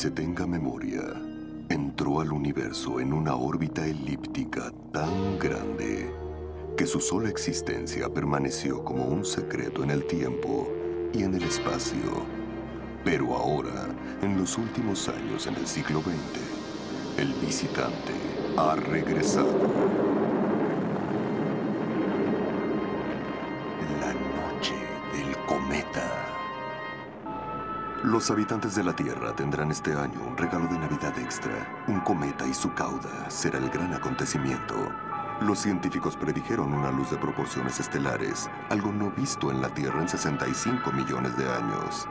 Se tenga memoria, entró al universo en una órbita elíptica tan grande que su sola existencia permaneció como un secreto en el tiempo y en el espacio. Pero ahora, en los últimos años en el siglo XX, el visitante ha regresado. Los habitantes de la Tierra tendrán este año un regalo de Navidad extra. Un cometa y su cauda será el gran acontecimiento. Los científicos predijeron una luz de proporciones estelares, algo no visto en la Tierra en 65 millones de años.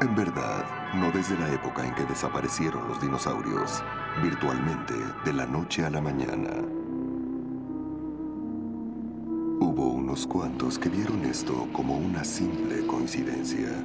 En verdad, no desde la época en que desaparecieron los dinosaurios, virtualmente de la noche a la mañana. Hubo unos cuantos que vieron esto como una simple coincidencia.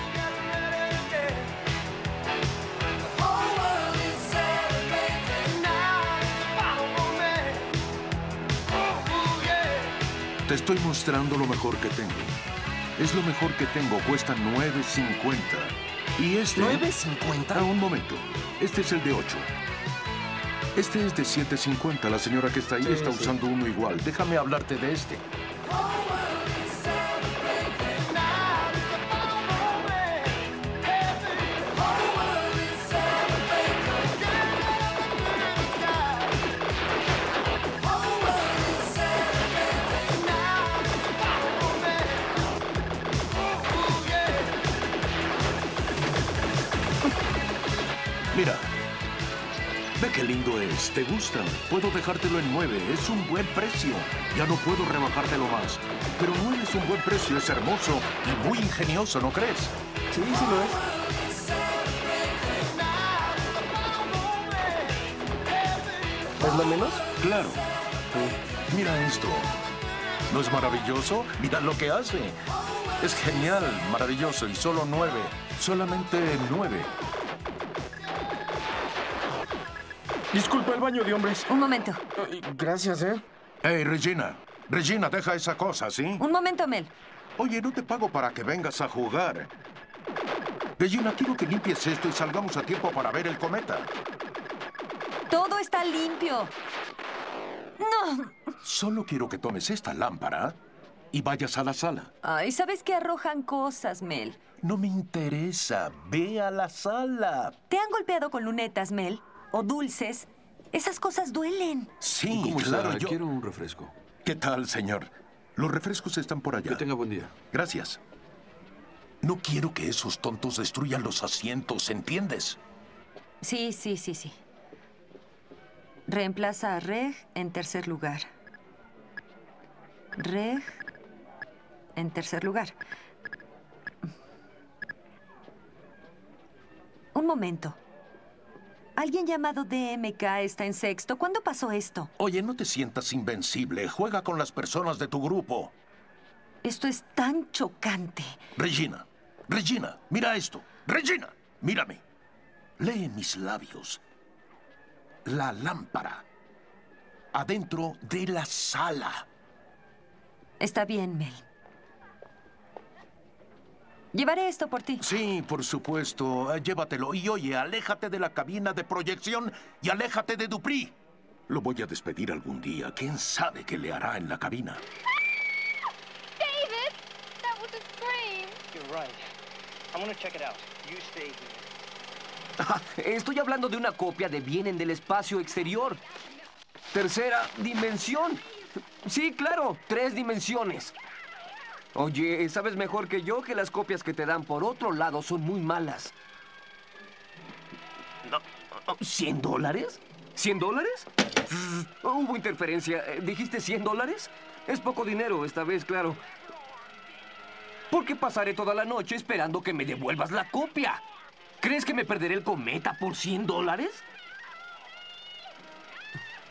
mostrando lo mejor que tengo. Es lo mejor que tengo, cuesta 9.50. Y este... ¿9.50? Ah, un momento. Este es el de 8. Este es de 7.50. La señora que está ahí está usando uno igual. Déjame hablarte de este. ¿Te gusta? Puedo dejártelo en 9. Es un buen precio. Ya no puedo rebajártelo más. Pero 9 es un buen precio. Es hermoso y muy ingenioso, ¿no crees? Sí, sí lo es. ¿Es lo menos? Claro. Mira esto. ¿No es maravilloso? Mira lo que hace. Es genial, maravilloso. Y solo nueve. Solamente nueve. Disculpa el baño de hombres. Un momento. Ay, Gracias, ¿eh? Hey, Regina. Regina, deja esa cosa, ¿sí? Un momento, Mel. Oye, no te pago para que vengas a jugar. Regina, quiero que limpies esto y salgamos a tiempo para ver el cometa. Todo está limpio. No. Solo quiero que tomes esta lámpara y vayas a la sala. Ay, ¿sabes que arrojan cosas, Mel? No me interesa. Ve a la sala. ¿Te han golpeado con lunetas, Mel? ¿O dulces? Esas cosas duelen. Sí, ¿Cómo claro, está? yo... Quiero un refresco. ¿Qué tal, señor? Los refrescos están por allá. Que tenga buen día. Gracias. No quiero que esos tontos destruyan los asientos, ¿entiendes? Sí, sí, sí, sí. Reemplaza a Reg en tercer lugar. Reg en tercer lugar. Un momento. Alguien llamado DMK está en sexto. ¿Cuándo pasó esto? Oye, no te sientas invencible. Juega con las personas de tu grupo. Esto es tan chocante. Regina, Regina, mira esto. Regina, mírame. Lee mis labios. La lámpara. Adentro de la sala. Está bien, Mel. Llevaré esto por ti. Sí, por supuesto. Eh, Llévatelo. Y oye, aléjate de la cabina de proyección y aléjate de Dupri. Lo voy a despedir algún día. ¿Quién sabe qué le hará en la cabina? David, that was a scream. You're right. I'm gonna check it out. You stay here. Ah, Estoy hablando de una copia de Vienen del espacio exterior. Tercera dimensión. Sí, claro, tres dimensiones. Oye, sabes mejor que yo que las copias que te dan por otro lado son muy malas. No, ¿100 dólares? ¿100 dólares? Hubo interferencia. Eh, ¿Dijiste 100 dólares? Es poco dinero esta vez, claro. Porque pasaré toda la noche esperando que me devuelvas la copia. ¿Crees que me perderé el cometa por 100 dólares?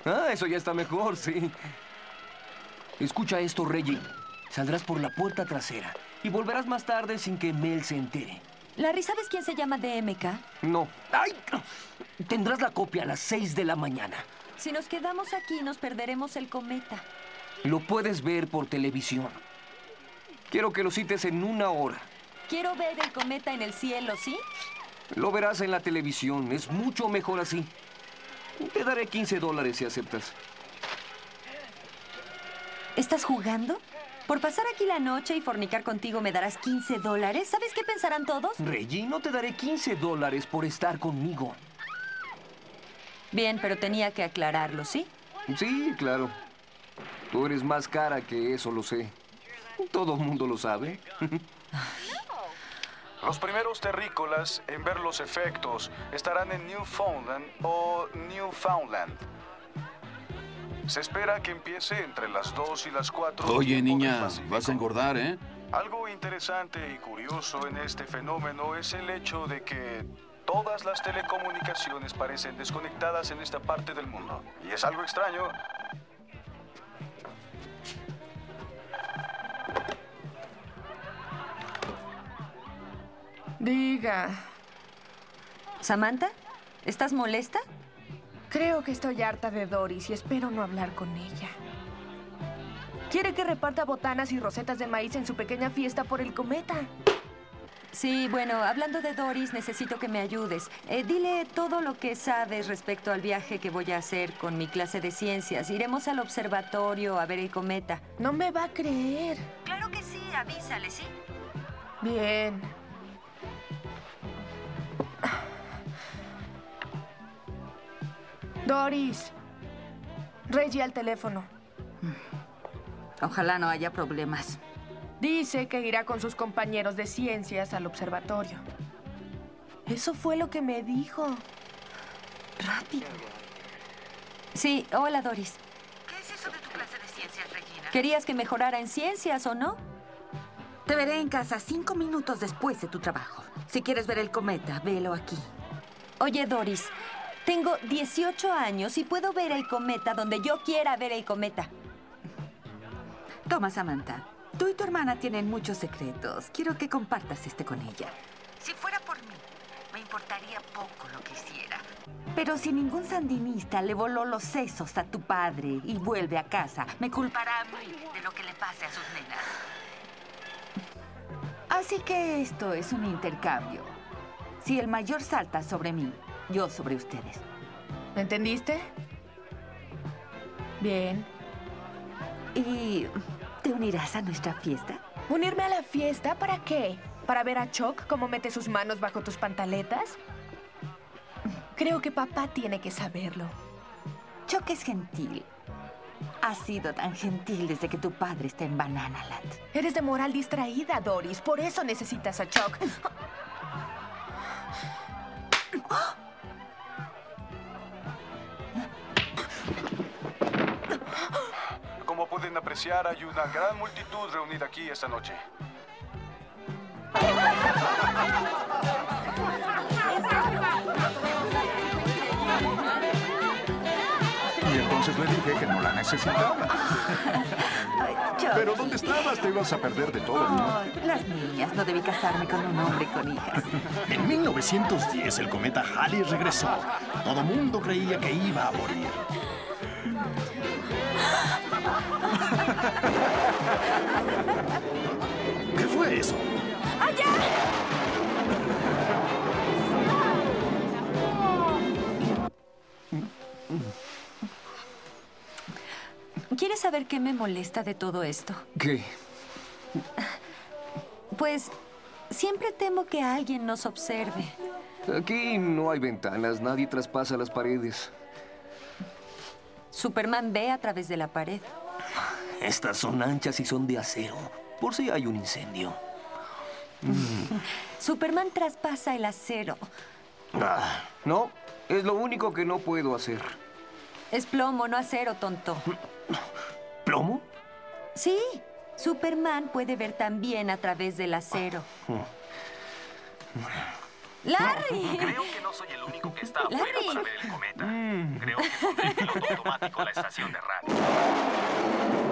Ah, eso ya está mejor, sí. Escucha esto, Reggie. Saldrás por la puerta trasera y volverás más tarde sin que Mel se entere. Larry, ¿sabes quién se llama DMK? No. ¡Ay! Tendrás la copia a las 6 de la mañana. Si nos quedamos aquí, nos perderemos el cometa. Lo puedes ver por televisión. Quiero que lo cites en una hora. Quiero ver el cometa en el cielo, ¿sí? Lo verás en la televisión. Es mucho mejor así. Te daré 15 dólares si aceptas. ¿Estás jugando? Por pasar aquí la noche y fornicar contigo me darás 15 dólares. ¿Sabes qué pensarán todos? Reggie, no te daré 15 dólares por estar conmigo. Bien, pero tenía que aclararlo, ¿sí? Sí, claro. Tú eres más cara que eso, lo sé. Todo el mundo lo sabe. Los primeros terrícolas en ver los efectos estarán en Newfoundland o Newfoundland. Se espera que empiece entre las 2 y las 4. Oye, niña, vas a engordar, ¿eh? Algo interesante y curioso en este fenómeno es el hecho de que todas las telecomunicaciones parecen desconectadas en esta parte del mundo. Y es algo extraño. Diga, ¿Samantha? ¿Estás molesta? Creo que estoy harta de Doris y espero no hablar con ella. Quiere que reparta botanas y rosetas de maíz en su pequeña fiesta por el cometa. Sí, bueno, hablando de Doris, necesito que me ayudes. Eh, dile todo lo que sabes respecto al viaje que voy a hacer con mi clase de ciencias. Iremos al observatorio a ver el cometa. No me va a creer. Claro que sí, avísale, ¿sí? Bien. Doris. Reggie al teléfono. Ojalá no haya problemas. Dice que irá con sus compañeros de ciencias al observatorio. Eso fue lo que me dijo. Rápido. Sí, hola Doris. ¿Qué es eso de tu clase de ciencias, Regina? ¿Querías que mejorara en ciencias o no? Te veré en casa cinco minutos después de tu trabajo. Si quieres ver el cometa, velo aquí. Oye, Doris, tengo 18 años y puedo ver el cometa donde yo quiera ver el cometa. Toma, Samantha. Tú y tu hermana tienen muchos secretos. Quiero que compartas este con ella. Si fuera por mí, me importaría poco lo que hiciera. Pero si ningún sandinista le voló los sesos a tu padre y vuelve a casa, me culpará a mí de lo que le pase a sus nenas. Así que esto es un intercambio. Si el mayor salta sobre mí, yo sobre ustedes. ¿Me entendiste? Bien. ¿Y te unirás a nuestra fiesta? ¿Unirme a la fiesta? ¿Para qué? ¿Para ver a Chuck cómo mete sus manos bajo tus pantaletas? Creo que papá tiene que saberlo. Chuck es gentil. Ha sido tan gentil desde que tu padre está en Banana Land. Eres de moral distraída, Doris. Por eso necesitas a Chuck. pueden apreciar, hay una gran multitud reunida aquí esta noche. Y entonces le dije que no la necesitaba. Pero ¿dónde estabas? Te ibas a perder de todo. Ay, las niñas. No debí casarme con un hombre con hijas. En 1910 el cometa Halley regresó. Todo mundo creía que iba a morir. ¿Quieres saber qué me molesta de todo esto? ¿Qué? Pues Siempre temo que alguien nos observe. Aquí no hay ventanas, nadie traspasa las paredes. Superman ve a través de la pared. Estas son anchas y son de acero, por si hay un incendio. Superman traspasa el acero. Ah, no, es lo único que no puedo hacer. Es plomo, no acero, tonto. ¿Plomo? Sí, Superman puede ver también a través del acero. ¡Larry! Creo que no soy el único que está afuera Larry. para ver el cometa. Creo que pondré piloto automático la estación de radio.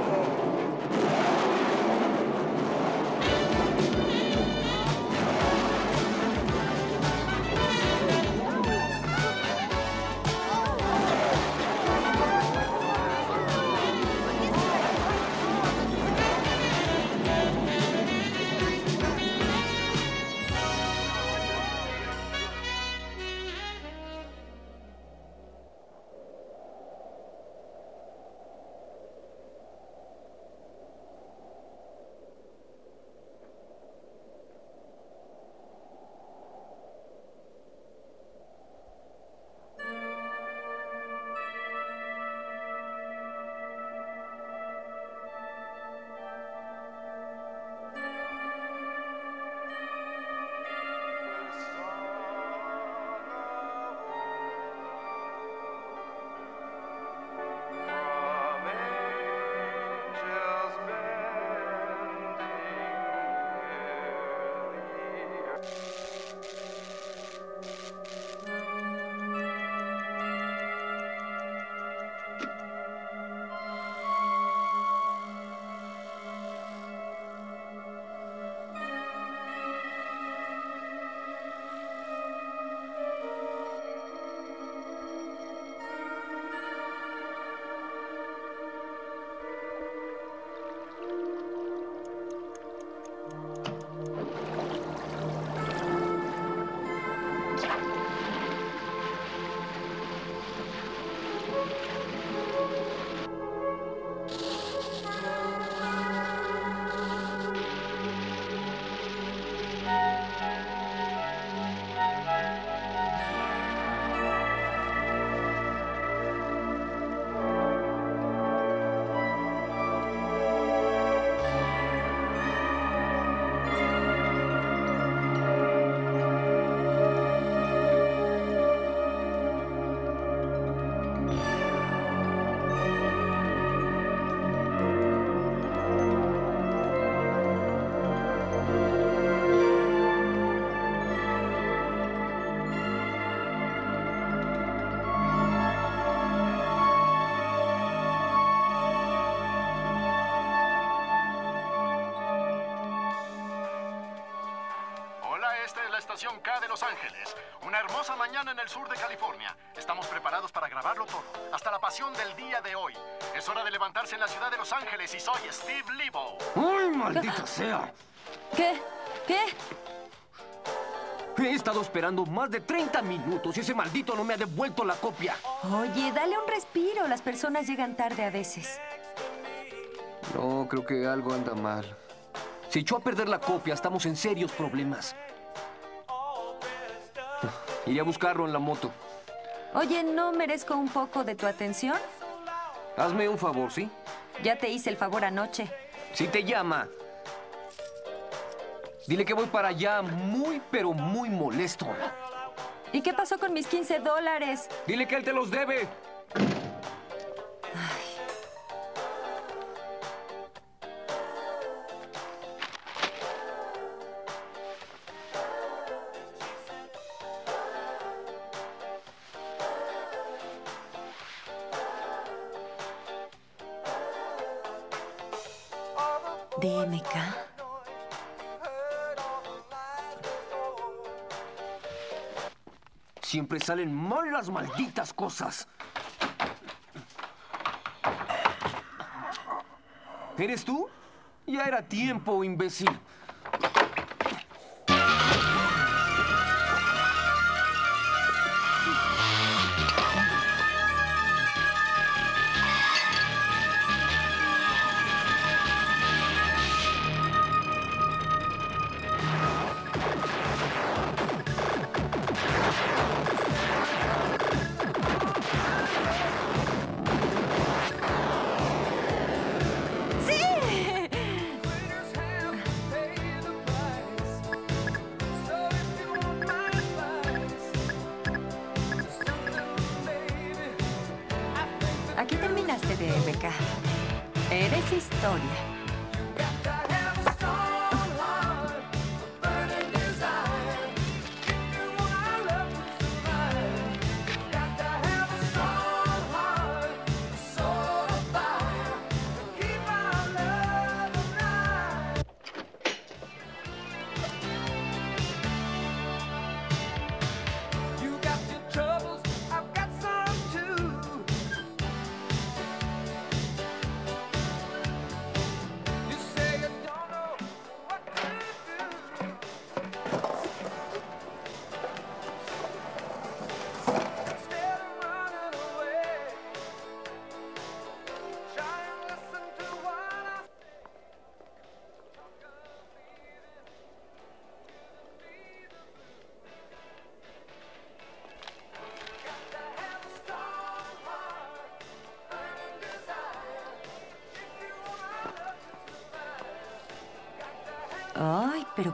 Estación K de Los Ángeles. Una hermosa mañana en el sur de California. Estamos preparados para grabarlo todo, hasta la pasión del día de hoy. Es hora de levantarse en la ciudad de Los Ángeles y soy Steve Lebo. ¡Ay, maldita sea! ¿Qué? ¿Qué? He estado esperando más de 30 minutos y ese maldito no me ha devuelto la copia. Oye, dale un respiro. Las personas llegan tarde a veces. No, creo que algo anda mal. Si echó a perder la copia, estamos en serios problemas. Iré a buscarlo en la moto. Oye, ¿no merezco un poco de tu atención? Hazme un favor, ¿sí? Ya te hice el favor anoche. Si te llama. Dile que voy para allá muy, pero muy molesto. ¿Y qué pasó con mis 15 dólares? Dile que él te los debe. Salen mal las malditas cosas. ¿Eres tú? Ya era tiempo, imbécil.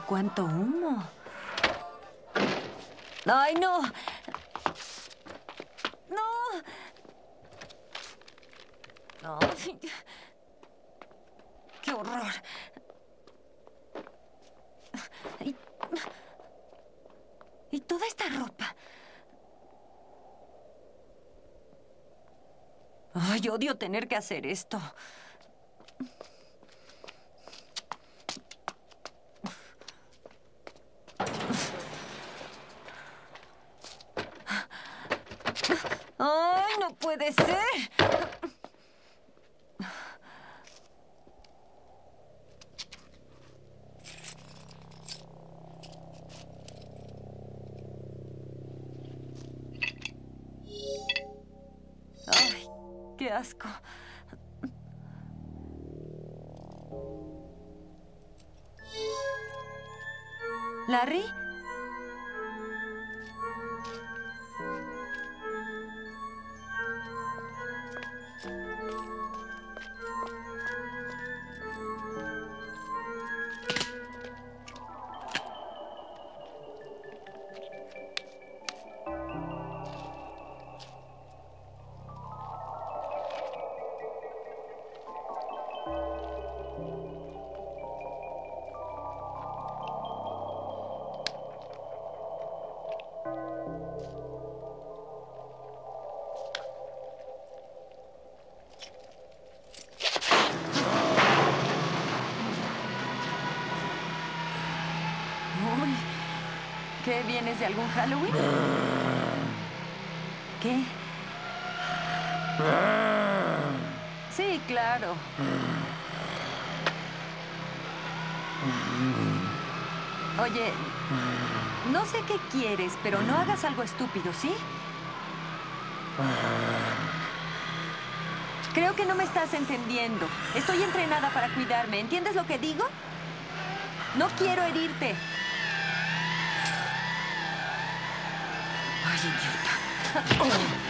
Cuánto humo. Ay, no. No. Ay, qué horror. Y, y toda esta ropa. Ay, odio tener que hacer esto. Vienes de algún Halloween? ¿Qué? Sí, claro. Oye, no sé qué quieres, pero no hagas algo estúpido, ¿sí? Creo que no me estás entendiendo. Estoy entrenada para cuidarme. ¿Entiendes lo que digo? No quiero herirte. 不可。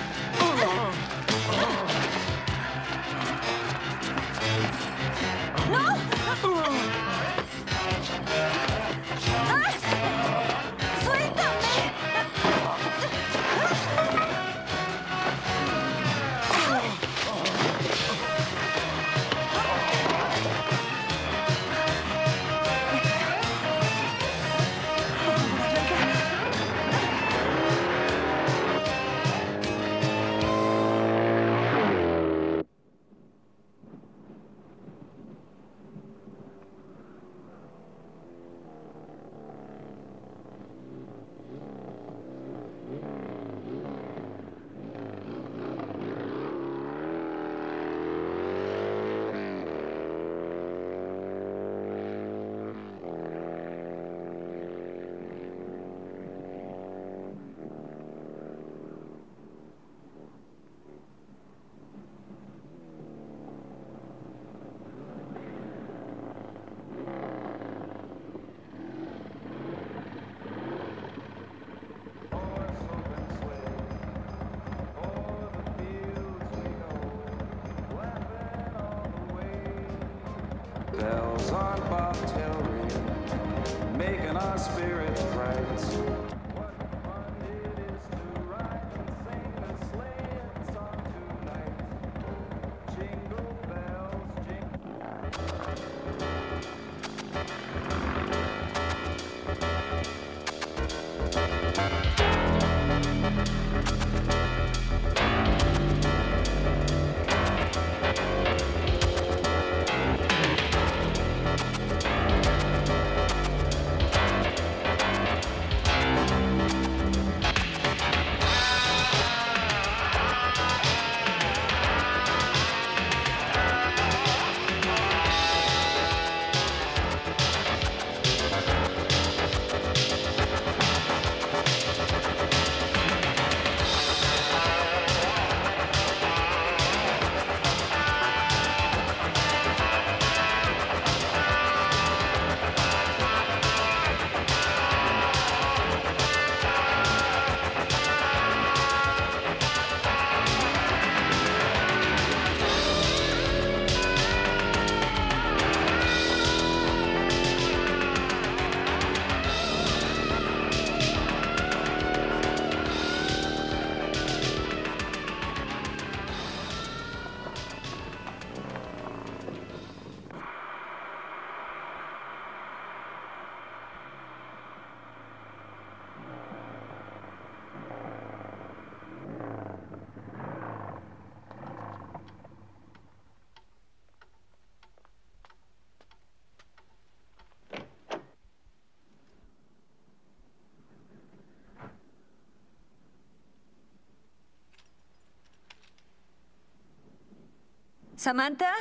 ¿Samantha?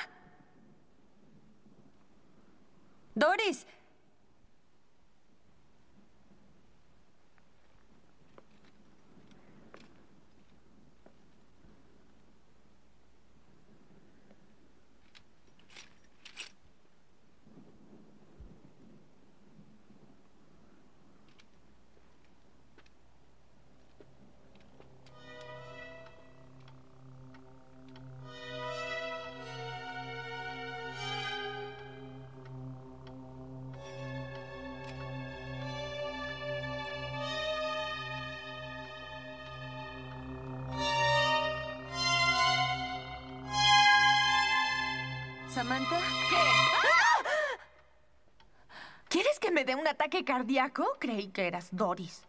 Un ataque cardíaco? Creí que eras Doris.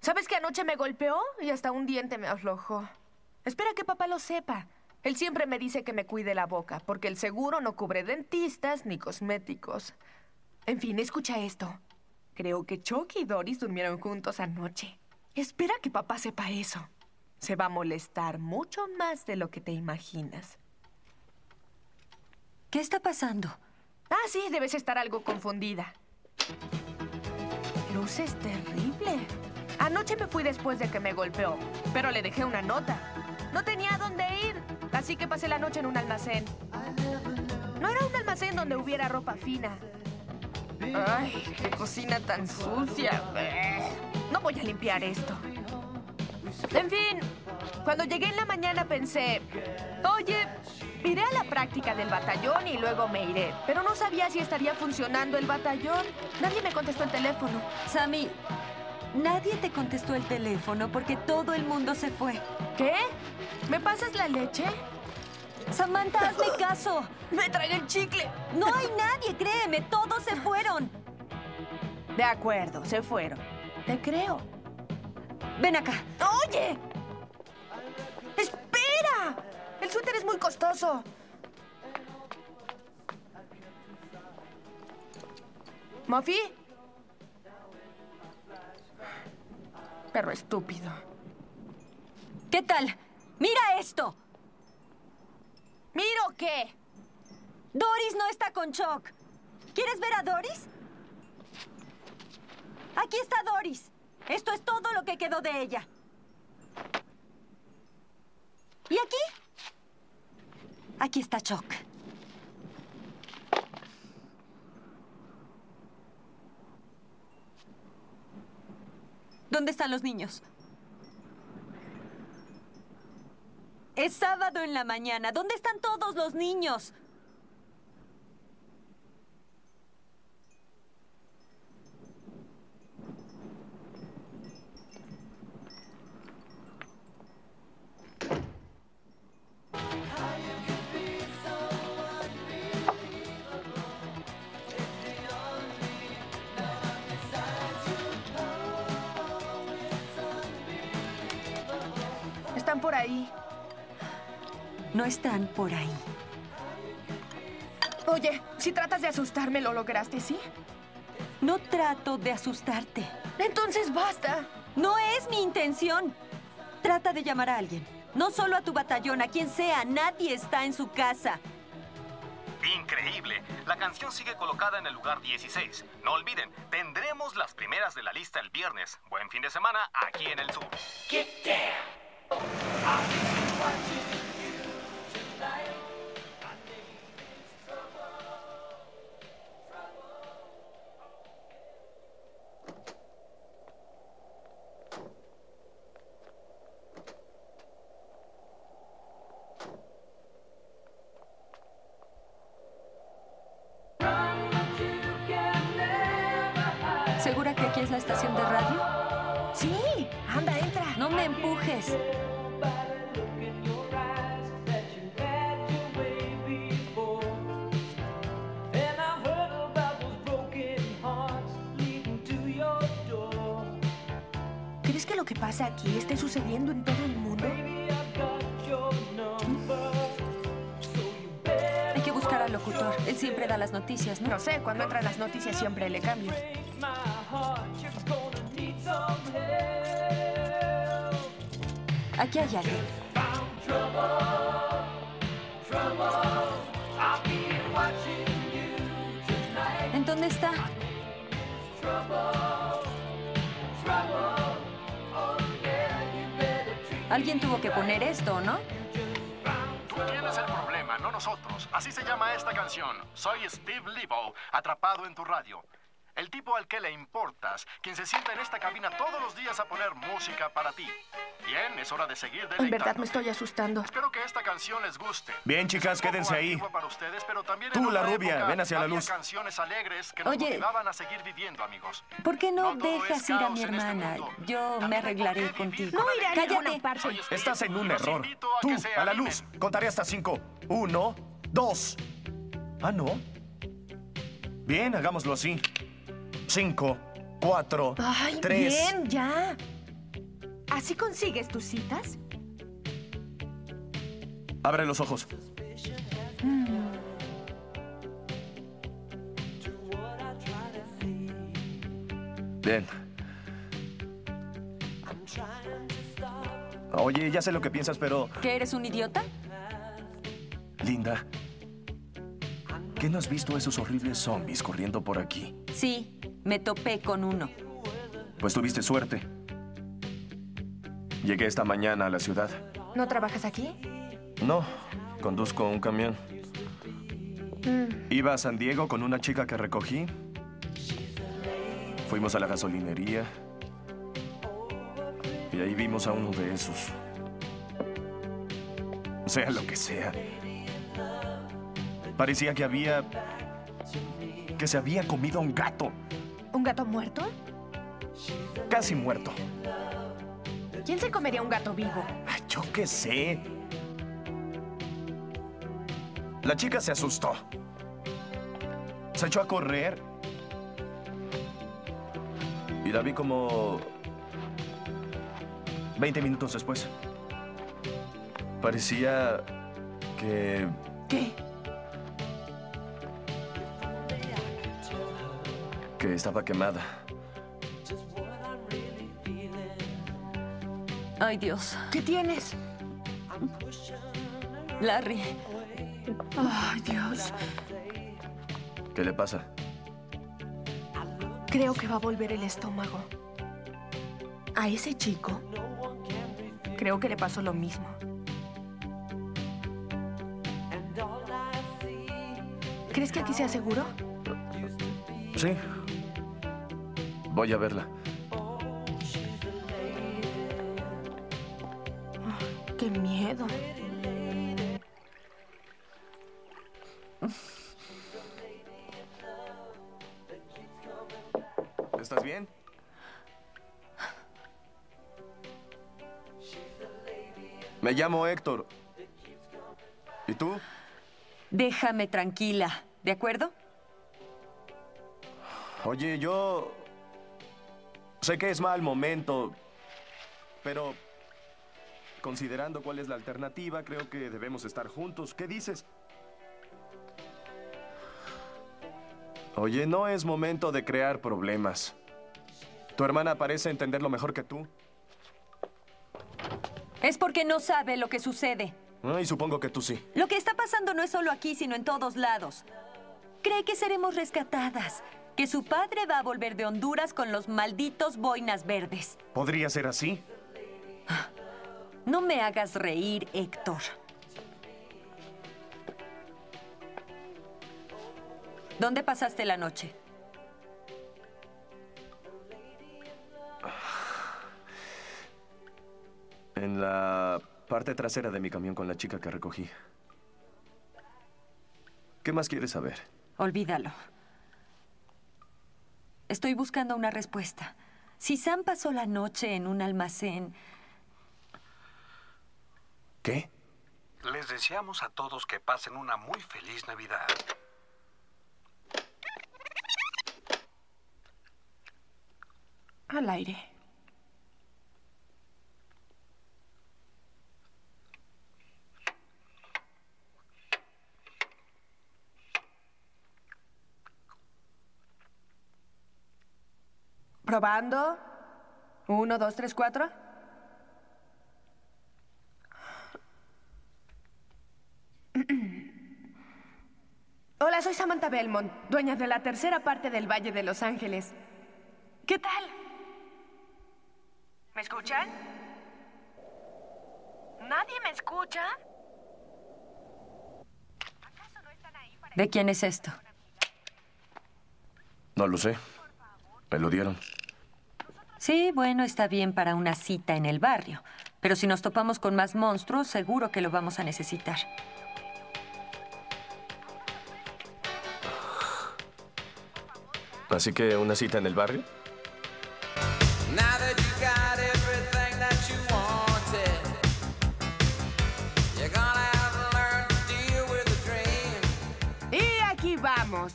¿Sabes que anoche me golpeó y hasta un diente me aflojó? Espera que papá lo sepa. Él siempre me dice que me cuide la boca, porque el seguro no cubre dentistas ni cosméticos. En fin, escucha esto. Creo que Chucky y Doris durmieron juntos anoche. Espera que papá sepa eso. Se va a molestar mucho más de lo que te imaginas. ¿Qué está pasando? Ah, sí, debes estar algo confundida. Luces terrible. Anoche me fui después de que me golpeó, pero le dejé una nota. No tenía dónde ir, así que pasé la noche en un almacén. No era un almacén donde hubiera ropa fina. Ay, qué cocina tan sucia. No voy a limpiar esto. En fin, cuando llegué en la mañana pensé, oye, iré a la práctica del batallón y luego me iré. Pero no sabía si estaría funcionando el batallón. Nadie me contestó el teléfono. Sammy, nadie te contestó el teléfono porque todo el mundo se fue. ¿Qué? ¿Me pasas la leche? Samantha, hazme caso. Me tragué el chicle. No hay nadie, créeme, todos se fueron. De acuerdo, se fueron. Te creo. Ven acá. ¡Oye! El suéter es muy costoso. ¿Muffy? Perro estúpido. ¿Qué tal? Mira esto. ¿Miro qué? Doris no está con Chuck. ¿Quieres ver a Doris? Aquí está Doris. Esto es todo lo que quedó de ella. ¿Y aquí? Aquí está Chuck. ¿Dónde están los niños? Es sábado en la mañana. ¿Dónde están todos los niños? No están por ahí. Oye, si tratas de asustarme, lo lograste, ¿sí? No trato de asustarte. Entonces basta. No es mi intención. Trata de llamar a alguien. No solo a tu batallón, a quien sea. Nadie está en su casa. Increíble. La canción sigue colocada en el lugar 16. No olviden, tendremos las primeras de la lista el viernes. Buen fin de semana aquí en el sur. ¿Segura ¿Crees que lo que pasa aquí esté sucediendo en todo el mundo? Hay que buscar al locutor. Él siempre da las noticias, ¿no? No sé, cuando entran las noticias siempre le cambio. Aquí hay alguien. ¿En dónde está? Alguien tuvo que poner esto, ¿no? Tú tienes el problema, no nosotros. Así se llama esta canción. Soy Steve Lebo, atrapado en tu radio. El tipo al que le importas, quien se sienta en esta cabina todos los días a poner música para ti. Bien, es hora de seguir En verdad me estoy asustando. Espero que esta canción les guste. Bien, chicas, quédense ahí. antigua para ustedes, pero también Tú, la rubia, época ven hacia la luz. canciones alegres que nos Oye. motivaban a seguir viviendo, amigos. ¿Por qué no, dejas ir a mi este hermana? Yo me arreglaré contigo. No iré a ninguna Cállate. parte. Estás en un error. Tú, a la luz. Contaré hasta cinco. Uno, dos. Ah, no. Bien, hagámoslo así. Cinco, cuatro, Ay, tres. bien, ya. ¿Así consigues tus citas? Abre los ojos. Bien. Oye, ya sé lo que piensas, pero... ¿Que eres un idiota? Linda, ¿qué no has visto a esos horribles zombies corriendo por aquí? Sí, me topé con uno. Pues tuviste suerte. Llegué esta mañana a la ciudad. ¿No trabajas aquí? No, conduzco un camión. Mm, Iba a San Diego con una chica que recogí. Fuimos a la gasolinería. Y ahí vimos a uno de esos. Sea lo que sea. Parecía que había... que se había comido a un gato. ¿Un gato muerto? Casi muerto. ¿Quién se comería un gato vivo? Ay, Yo qué sé. La chica se asustó. Se echó a correr. Y la vi como 20 minutos después. Parecía que... ¿Qué? Que estaba quemada. Ay, Dios. ¿Qué tienes? Larry. Ay, Dios. ¿Qué le pasa? Creo que va a volver el estómago. A ese chico, creo que le pasó lo mismo. ¿Crees que aquí sea seguro? Sí. Voy a verla. ¡Qué miedo! ¿Estás bien? Me llamo Héctor. ¿Y tú? Déjame tranquila, ¿de acuerdo? Oye, yo... Sé que es mal momento, pero... Considerando cuál es la alternativa, creo que debemos estar juntos. ¿Qué dices? Oye, no es momento de crear problemas. Tu hermana parece entenderlo mejor que tú. Es porque no sabe lo que sucede. Ah, Y supongo que tú sí. Lo que está pasando no es solo aquí, sino en todos lados. Cree que seremos rescatadas, que su padre va a volver de Honduras con los malditos boinas verdes. ¿Podría ser así? No me hagas reír, Héctor. ¿Dónde pasaste la noche? En la parte trasera de mi camión con la chica que recogí. ¿Qué más quieres saber? Olvídalo. Estoy buscando una respuesta. Si Sam pasó la noche en un almacén, ¿Qué? Les deseamos a todos que pasen una muy feliz Navidad. Al aire. Probando. Uno, dos, tres, cuatro. Hola, soy Samantha Belmont, dueña de la tercera parte del Valle de Los Ángeles. ¿Qué tal? ¿Me escuchan? ¿Nadie me escucha? ¿De quién es esto? No lo sé. Me lo dieron. Sí, bueno, está bien para una cita en el barrio. Pero si nos topamos con más monstruos, seguro que lo vamos a necesitar. Así que una cita en el barrio. Y aquí vamos.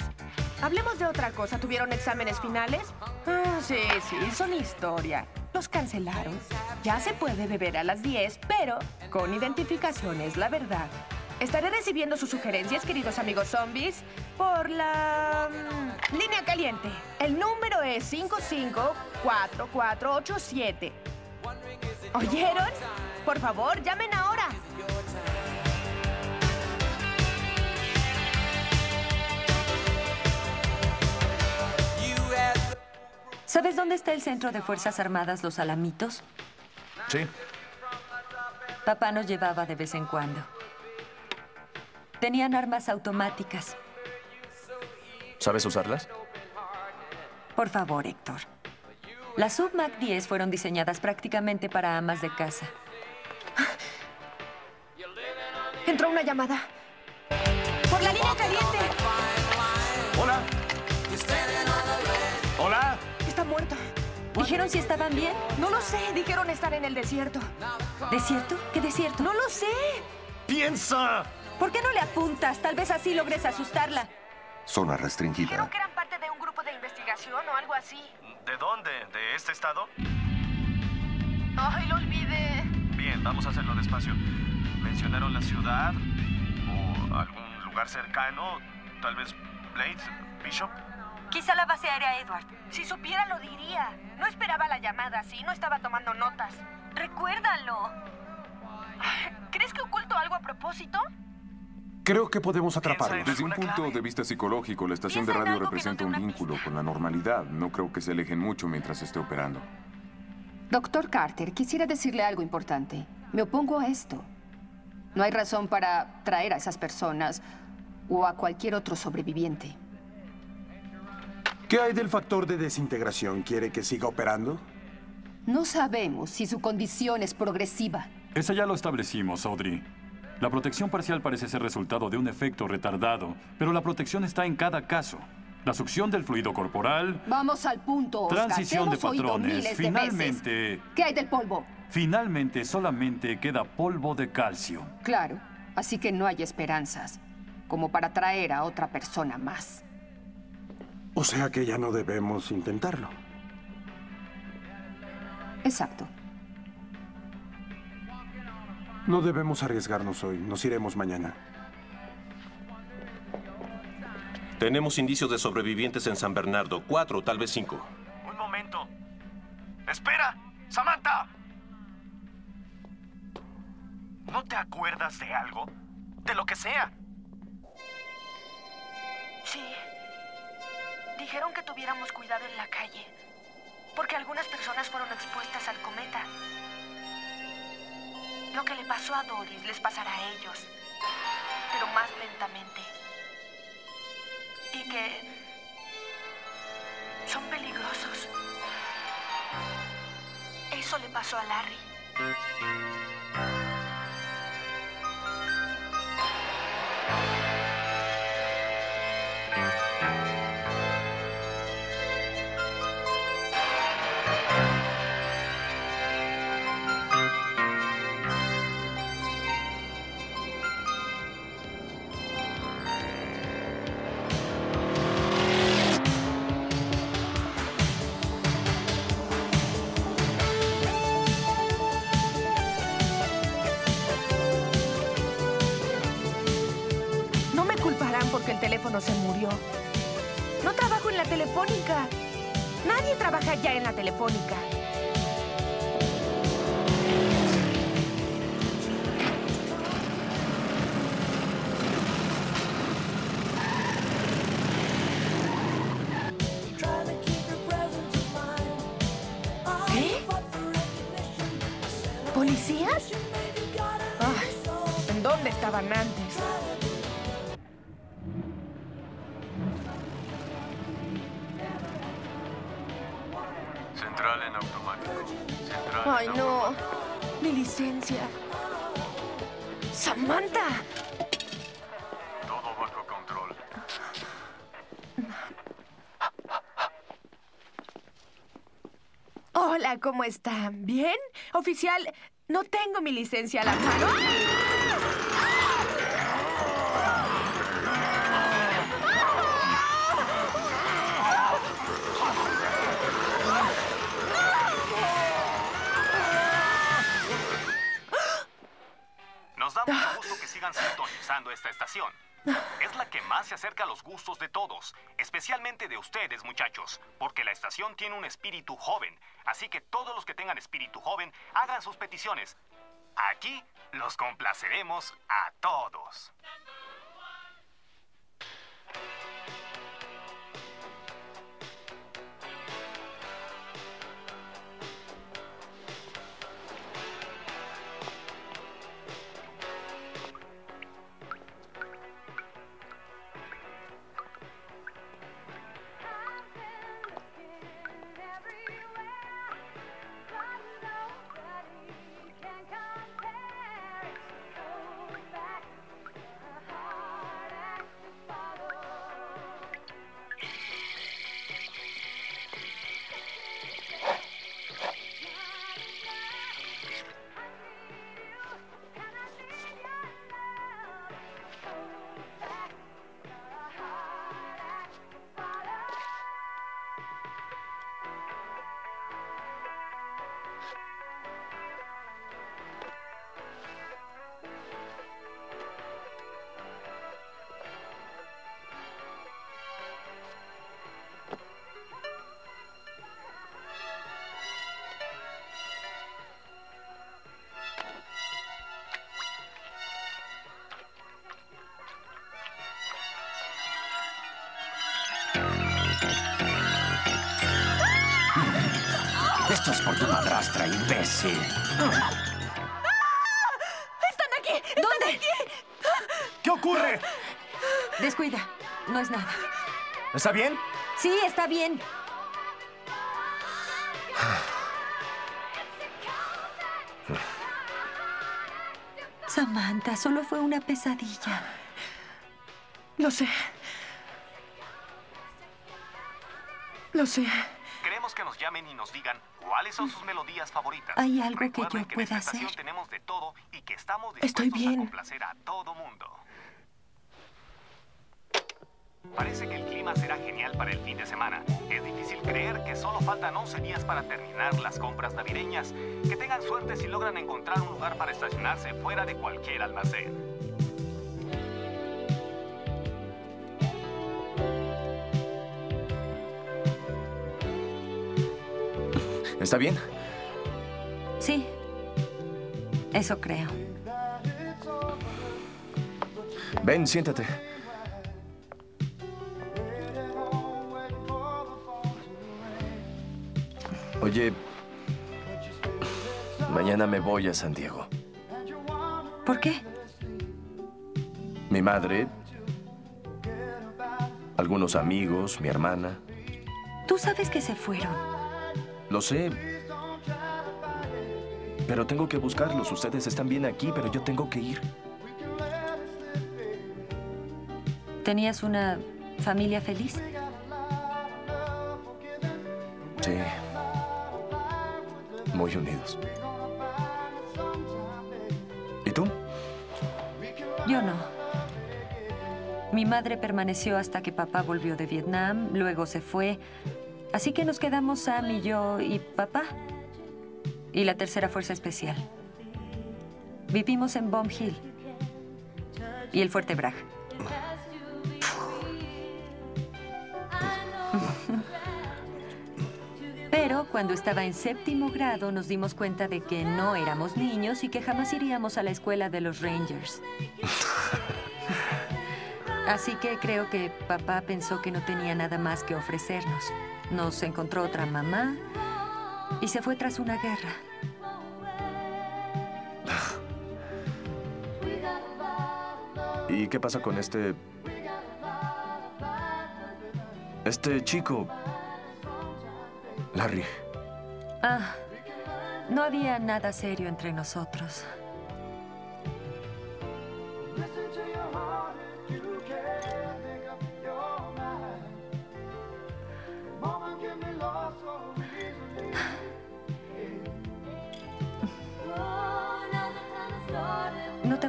Hablemos de otra cosa. ¿Tuvieron exámenes finales? Ah, sí, sí, son historia. Los cancelaron. Ya se puede beber a las 10, pero con identificación es la verdad. Estaré recibiendo sus sugerencias, queridos amigos zombies, por la mm, línea caliente. El número es 554487. ¿Oyeron? Por favor, llamen ahora. ¿Sabes dónde está el Centro de Fuerzas Armadas Los Alamitos? Sí. Papá nos llevaba de vez en cuando. Tenían armas automáticas. ¿Sabes usarlas? Por favor, Héctor. Las Submac 10 fueron diseñadas prácticamente para amas de casa. Entró una llamada. Por la línea caliente. Hola. Hola. ¿Dijeron si estaban bien? No lo sé. Dijeron estar en el desierto. ¿Desierto? ¿Qué desierto? No lo sé. ¡Piensa! ¿Por qué no le apuntas? Tal vez así logres asustarla. Zona restringida. eran parte de un grupo de investigación o algo así. ¿De dónde? ¿De este estado? Ay, lo olvidé. Bien, vamos a hacerlo despacio. ¿Mencionaron la ciudad? ¿O algún lugar cercano? ¿Tal vez Blade? ¿Bishop? Quizá la base aérea Edward. Si supiera, lo diría. No esperaba la llamada así, no estaba tomando notas. Recuérdalo. ¿Crees que oculto algo a propósito? Creo que podemos atraparlo. Desde un punto de vista psicológico, la estación de radio representa un vínculo con la normalidad. No creo que se alejen mucho mientras esté operando. Doctor Carter, quisiera decirle algo importante. Me opongo a esto. No hay razón para traer a esas personas o a cualquier otro sobreviviente. ¿Qué hay del factor de desintegración? ¿Quiere que siga operando? No sabemos si su condición es progresiva. Esa ya lo establecimos, Audrey. La protección parcial parece ser resultado de un efecto retardado, pero la protección está en cada caso. La succión del fluido corporal, Vamos al punto, Oscar. transición de patrones. veces. Finalmente, ¿Qué hay del polvo? finalmente solamente queda polvo de calcio. Claro, así que no hay esperanzas, como para traer a otra persona más. O sea que ya no debemos intentarlo. Exacto. No debemos arriesgarnos hoy. Nos iremos mañana. Tenemos indicios de sobrevivientes en San Bernardo. Cuatro, tal vez cinco. Un momento. ¡Espera! ¡Samantha! ¿No te acuerdas de algo? De lo que sea. Sí. Dijeron que tuviéramos cuidado en la calle. Porque algunas personas fueron expuestas al cometa. Lo que le pasó a Doris les pasará a ellos. Pero más lentamente. Y que son peligrosos. Eso le pasó a Larry. ¿Cómo están? ¿Bien? Oficial, no tengo mi licencia a la mano. Nos da mucho gusto que sigan sintonizando esta estación. La que más se acerca a los gustos de todos, especialmente de ustedes, muchachos, porque la estación tiene un espíritu joven. Así que todos los que tengan espíritu joven, hagan sus peticiones. Aquí los complaceremos a todos. Esto es por tu madrastra, imbécil. ¡Están aquí! ¿Dónde? aquí! ¿Qué ocurre? Descuida, no es nada. ¿Está bien? Sí, está bien. Samantha, solo fue una pesadilla. Lo sé. Lo sé. Son sus melodías favoritas. ¿Hay algo que yo en pueda esta hacer? tenemos de todo y que estamos Estoy bien. a complacer a todo mundo. Parece que el clima será genial para el fin de semana. Es difícil creer que solo faltan 11 días para terminar las compras navideñas. Que tengan suerte si logran encontrar un lugar para estacionarse fuera de cualquier almacén. ¿Está bien? Sí, eso creo. Ven, siéntate. Oye, mañana me voy a San Diego. ¿Por qué? Mi madre, algunos amigos, mi hermana. Tú sabes que se fueron. Lo sé. Pero tengo que buscarlos. Ustedes están bien aquí, pero yo tengo que ir. ¿Tenías una familia feliz? Sí. Muy unidos. ¿Y tú? Yo no. Mi madre permaneció hasta que papá volvió de Vietnam, luego se fue. Así que nos quedamos Sam y yo y papá. Y la tercera fuerza especial. Vivimos en Bomb Hill. Y el Fuerte Bragg. Pero cuando estaba en séptimo grado nos dimos cuenta de que no éramos niños y que jamás iríamos a la escuela de los Rangers. Así que creo que papá pensó que no tenía nada más que ofrecernos nos encontró otra mamá y se fue tras una guerra. Ah. ¿Y qué pasa con este... Este chico... Larry. Ah, no había nada serio entre nosotros.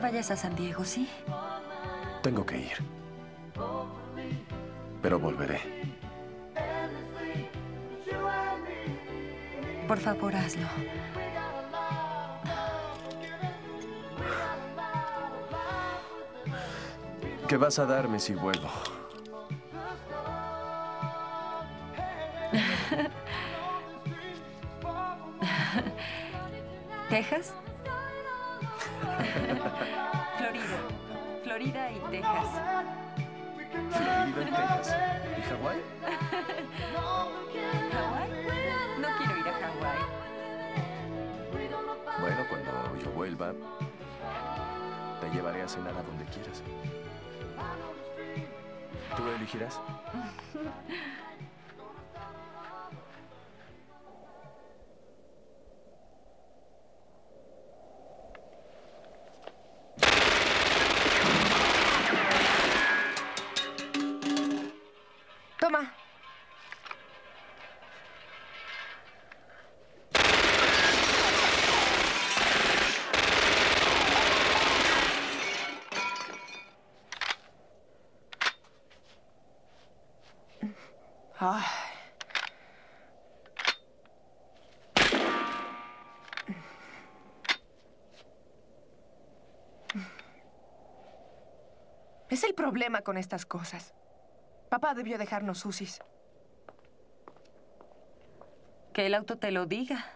Vayas a San Diego, ¿sí? Tengo que ir. Pero volveré. Por favor, hazlo. ¿Qué vas a darme si vuelvo? ¿Texas? Florida. Florida y Texas. Florida y Texas. ¿Y Hawái? ¿Hawái? No quiero ir a Hawái. Bueno, cuando yo vuelva, te llevaré a cenar a donde quieras. ¿Tú lo elegirás? problema con estas cosas. Papá debió dejarnos susis. Que el auto te lo diga.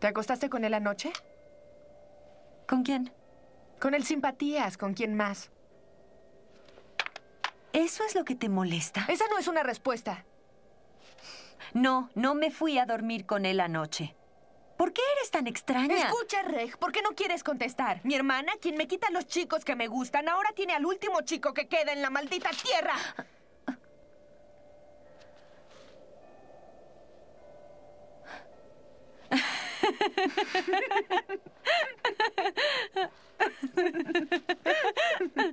¿Te acostaste con él anoche? ¿Con quién? Con el simpatías, ¿con quién más? ¿Eso es lo que te molesta? Esa no es una respuesta. No, no me fui a dormir con él anoche. ¿Por qué eres tan extraña? Escucha, Reg, ¿por qué no quieres contestar? Mi hermana, quien me quita los chicos que me gustan, ahora tiene al último chico que queda en la maldita tierra.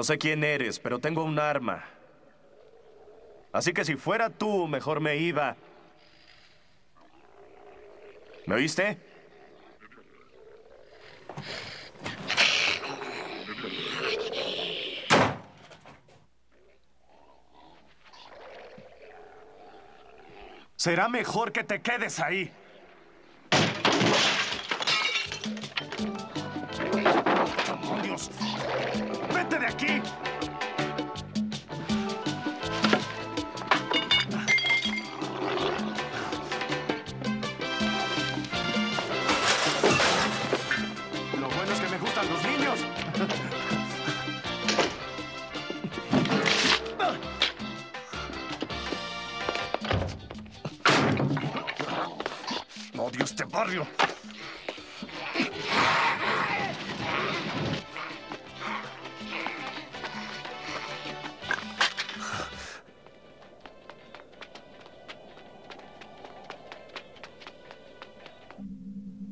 No sé quién eres, pero tengo un arma. Así que si fuera tú, mejor me iba. ¿Me oíste? Será mejor que te quedes ahí. Barrio.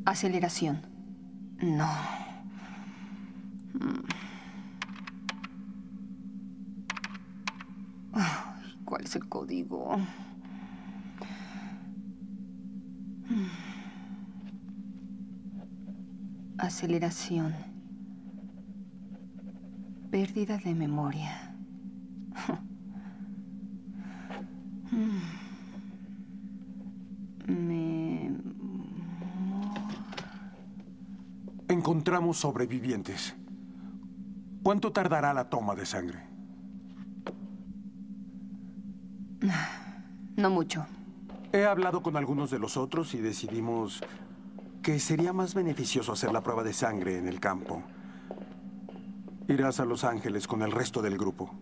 Aceleración. No. Mm. Ay, ¿Cuál es el código? Mm. Aceleración. Pérdida de memoria. Me... Encontramos sobrevivientes. ¿Cuánto tardará la toma de sangre? No mucho. He hablado con algunos de los otros y decidimos que sería más beneficioso hacer la prueba de sangre en el campo. Irás a Los Ángeles con el resto del grupo.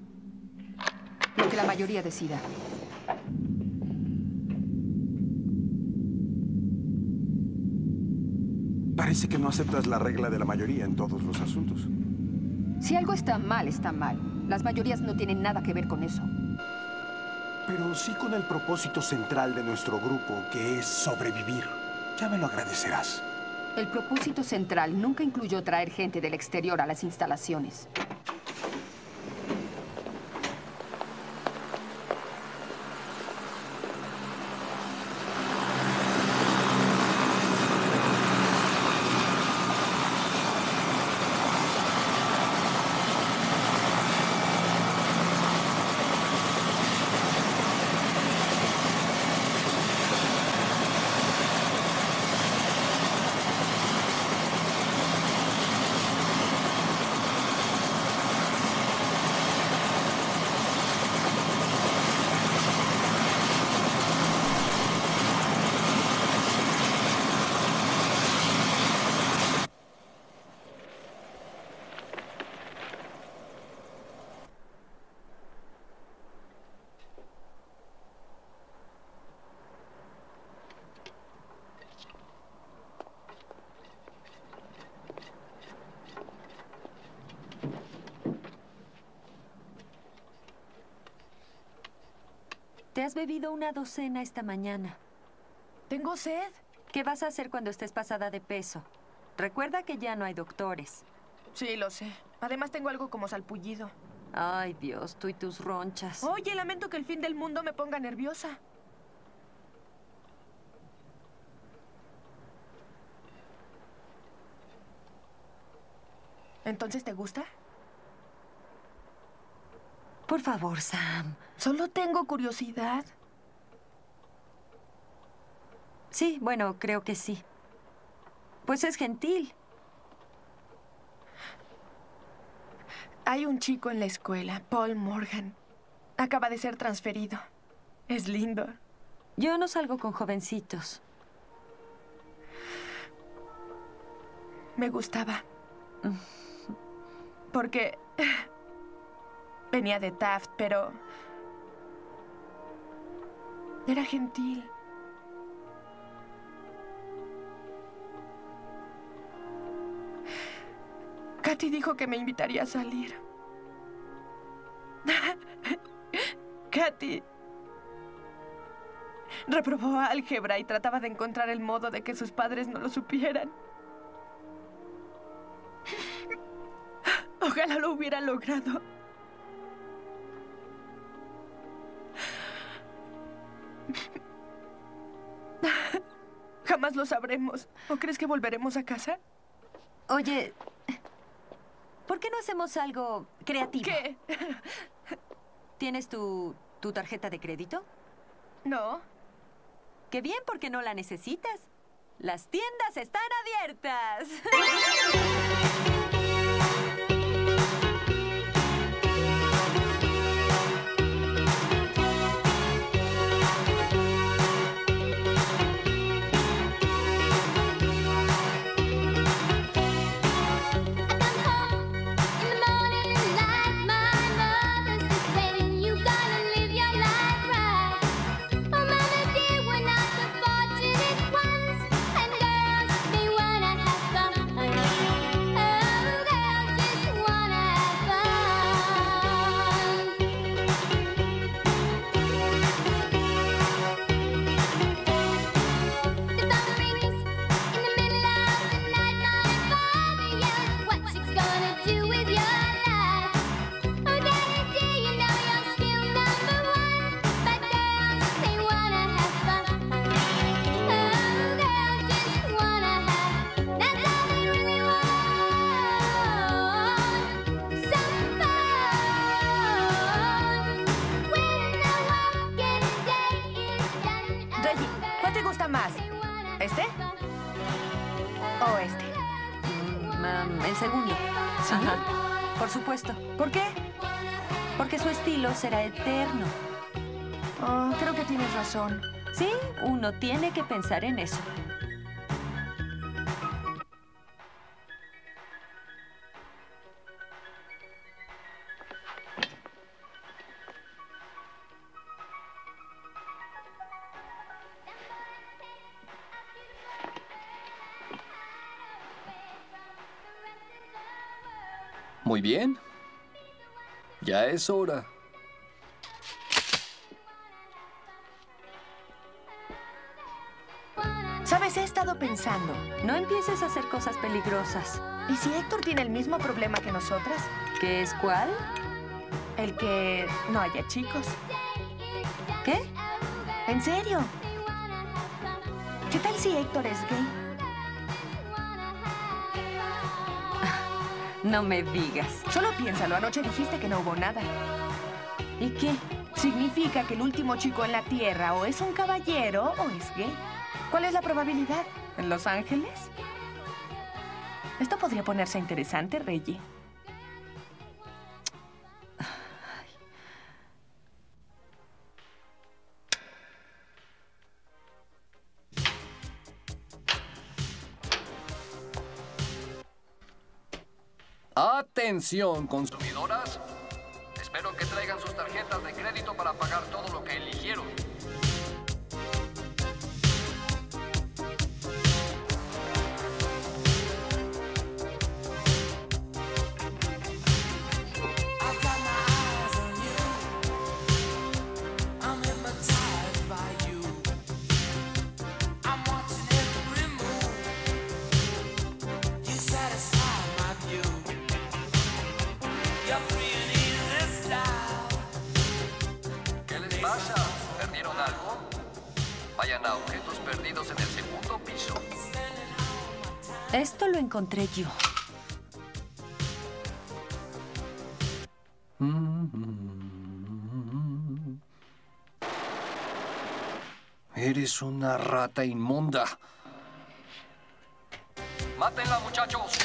Lo que la mayoría decida. Parece que no aceptas la regla de la mayoría en todos los asuntos. Si algo está mal, está mal. Las mayorías no tienen nada que ver con eso. Pero sí con el propósito central de nuestro grupo, que es sobrevivir. Ya me lo agradecerás. El propósito central nunca incluyó traer gente del exterior a las instalaciones. Bebido una docena esta mañana. ¿Tengo sed? ¿Qué vas a hacer cuando estés pasada de peso? Recuerda que ya no hay doctores. Sí, lo sé. Además tengo algo como salpullido. Ay, Dios, tú y tus ronchas. Oye, lamento que el fin del mundo me ponga nerviosa. ¿Entonces te gusta? Por favor, Sam. Solo tengo curiosidad. Sí, bueno, creo que sí. Pues es gentil. Hay un chico en la escuela, Paul Morgan. Acaba de ser transferido. Es lindo. Yo no salgo con jovencitos. Me gustaba. Porque venía de Taft, pero era gentil. Katy dijo que me invitaría a salir. Katy reprobó álgebra y trataba de encontrar el modo de que sus padres no lo supieran. Ojalá lo hubiera logrado. Jamás lo sabremos. ¿O crees que volveremos a casa? Oye, ¿por qué no hacemos algo creativo? ¿Qué? ¿Tienes tu, tu tarjeta de crédito? No. Qué bien, porque no la necesitas. Las tiendas están abiertas. eterno. Oh, creo que tienes razón. Sí, uno tiene que pensar en eso. Muy bien. Ya es hora. ¿Sabes? He estado pensando. No empieces a hacer cosas peligrosas. ¿Y si Héctor tiene el mismo problema que nosotras? ¿Qué es cuál? El que no haya chicos. ¿Qué? ¿En serio? ¿Qué tal si Héctor es gay? No me digas. Solo piénsalo, anoche dijiste que no hubo nada. ¿Y qué? Significa que el último chico en la Tierra o es un caballero o es gay. ¿Cuál es la probabilidad? ¿En Los Ángeles? Esto podría ponerse interesante, Reggie. Atención, consumidoras. Espero que traigan sus tarjetas de crédito para pagar todo lo que eligieron. En el segundo piso. Esto lo encontré yo. Eres una rata inmunda. ¡Mátenla, muchachos!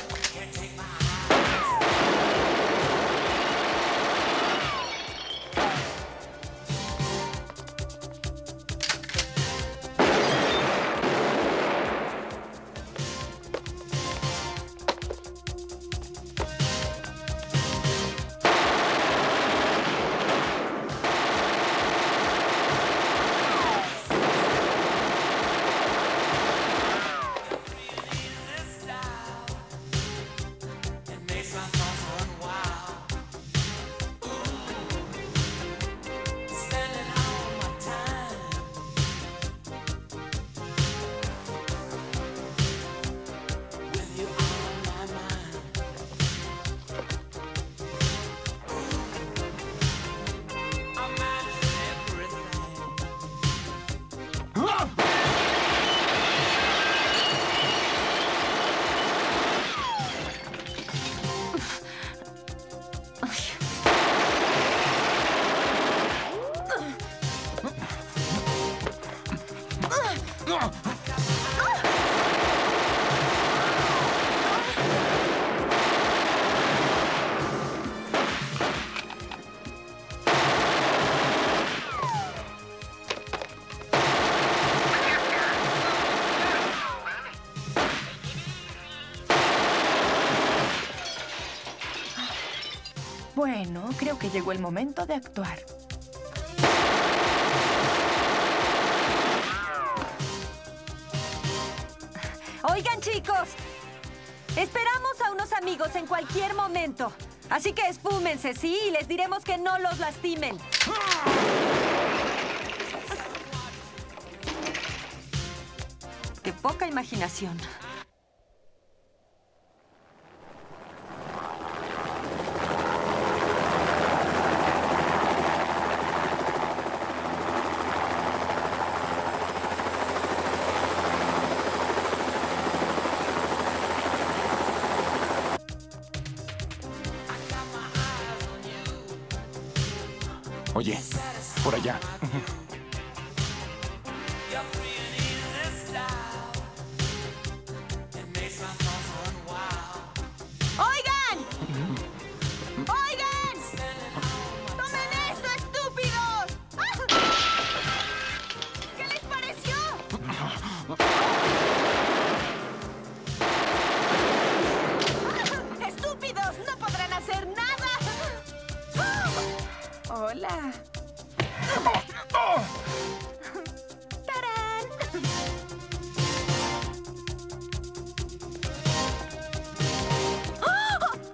Creo que llegó el momento de actuar. Oigan, chicos. Esperamos a unos amigos en cualquier momento. Así que espúmense, sí, y les diremos que no los lastimen. Qué poca imaginación.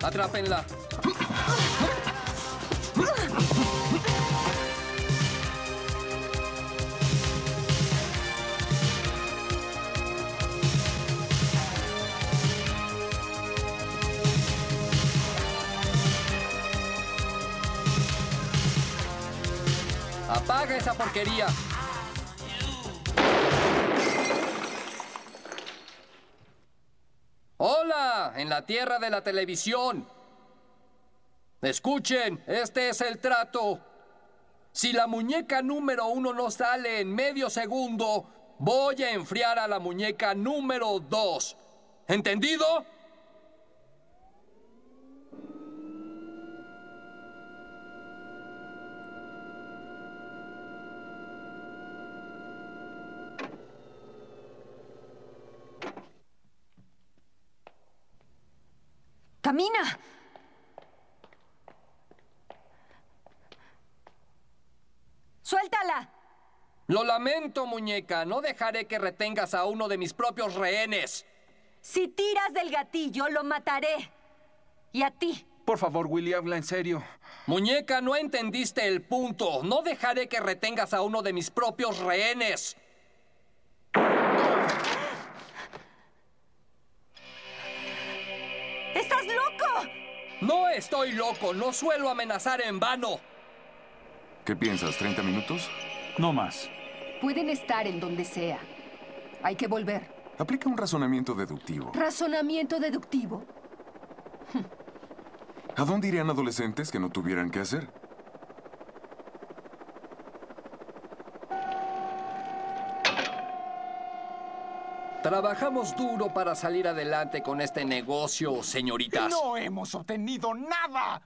Atrápenla. Apaga esa porquería. En la tierra de la televisión. Escuchen, este es el trato. Si la muñeca número uno no sale en medio segundo, voy a enfriar a la muñeca número dos. ¿Entendido? ¡Camina! ¡Suéltala! Lo lamento, muñeca. No dejaré que retengas a uno de mis propios rehenes. Si tiras del gatillo, lo mataré. Y a ti. Por favor, Willy, habla en serio. Muñeca, no entendiste el punto. No dejaré que retengas a uno de mis propios rehenes. No estoy loco. No suelo amenazar en vano. ¿Qué piensas? ¿30 minutos? No más. Pueden estar en donde sea. Hay que volver. Aplica un razonamiento deductivo. Razonamiento deductivo. ¿A dónde irían adolescentes que no tuvieran que hacer? Trabajamos duro para salir adelante con este negocio, señoritas. No hemos obtenido nada.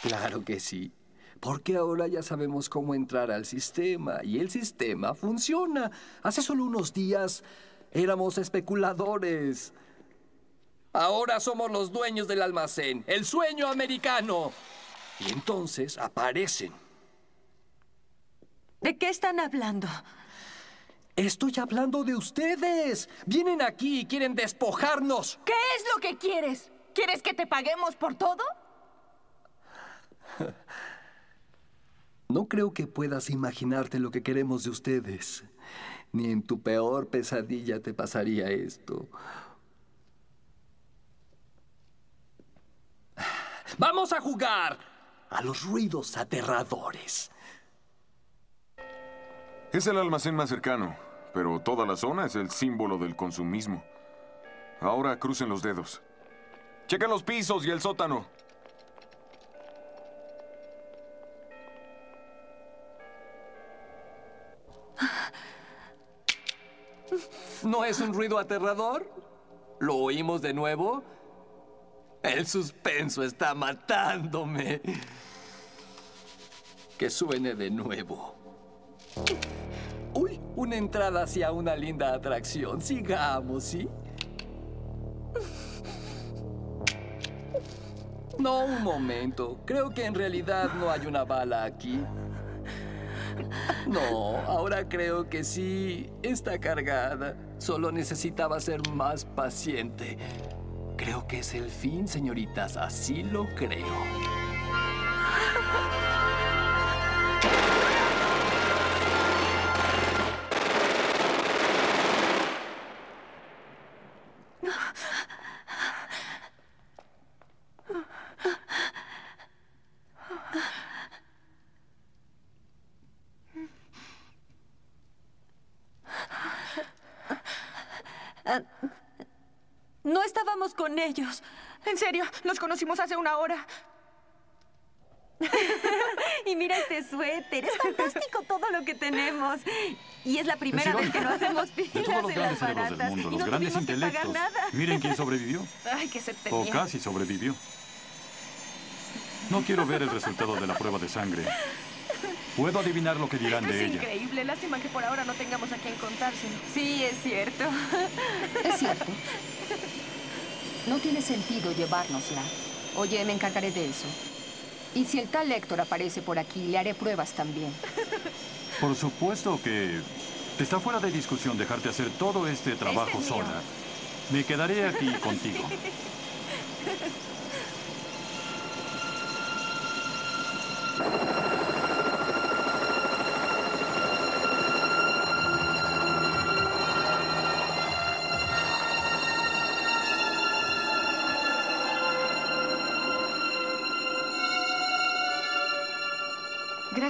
Claro que sí. Porque ahora ya sabemos cómo entrar al sistema y el sistema funciona. Hace solo unos días éramos especuladores. Ahora somos los dueños del almacén, el sueño americano. Y entonces aparecen. ¿De qué están hablando? Estoy hablando de ustedes. Vienen aquí y quieren despojarnos. ¿Qué es lo que quieres? ¿Quieres que te paguemos por todo? No creo que puedas imaginarte lo que queremos de ustedes. Ni en tu peor pesadilla te pasaría esto. Vamos a jugar a los ruidos aterradores. Es el almacén más cercano, pero toda la zona es el símbolo del consumismo. Ahora crucen los dedos. Chequen los pisos y el sótano. ¿No es un ruido aterrador? ¿Lo oímos de nuevo? El suspenso está matándome. Que suene de nuevo. Una entrada hacia una linda atracción. Sigamos, ¿sí? No, un momento. Creo que en realidad no hay una bala aquí. No, ahora creo que sí. Está cargada. Solo necesitaba ser más paciente. Creo que es el fin, señoritas. Así lo creo. Ellos. En serio, los conocimos hace una hora. y mira este suéter. Es fantástico todo lo que tenemos. Y es la primera Es vez que no hacemos De filas todos los en grandes las cerebros del baratas. mundo, y los no grandes tuvimos que pagar nada. Miren quién sobrevivió. Ay, que se O tenía. casi sobrevivió. No quiero ver el resultado de la prueba de sangre. Puedo adivinar lo que dirán Esto de es ella. increíble. Lástima que por ahora no tengamos a quien contárselo. Sí, es cierto. Es cierto. No tiene sentido llevárnosla. Oye, me encargaré de eso. Y si el tal Héctor aparece por aquí, le haré pruebas también. Por supuesto que está fuera de discusión dejarte hacer todo este trabajo es mío. sola. Me quedaré aquí contigo.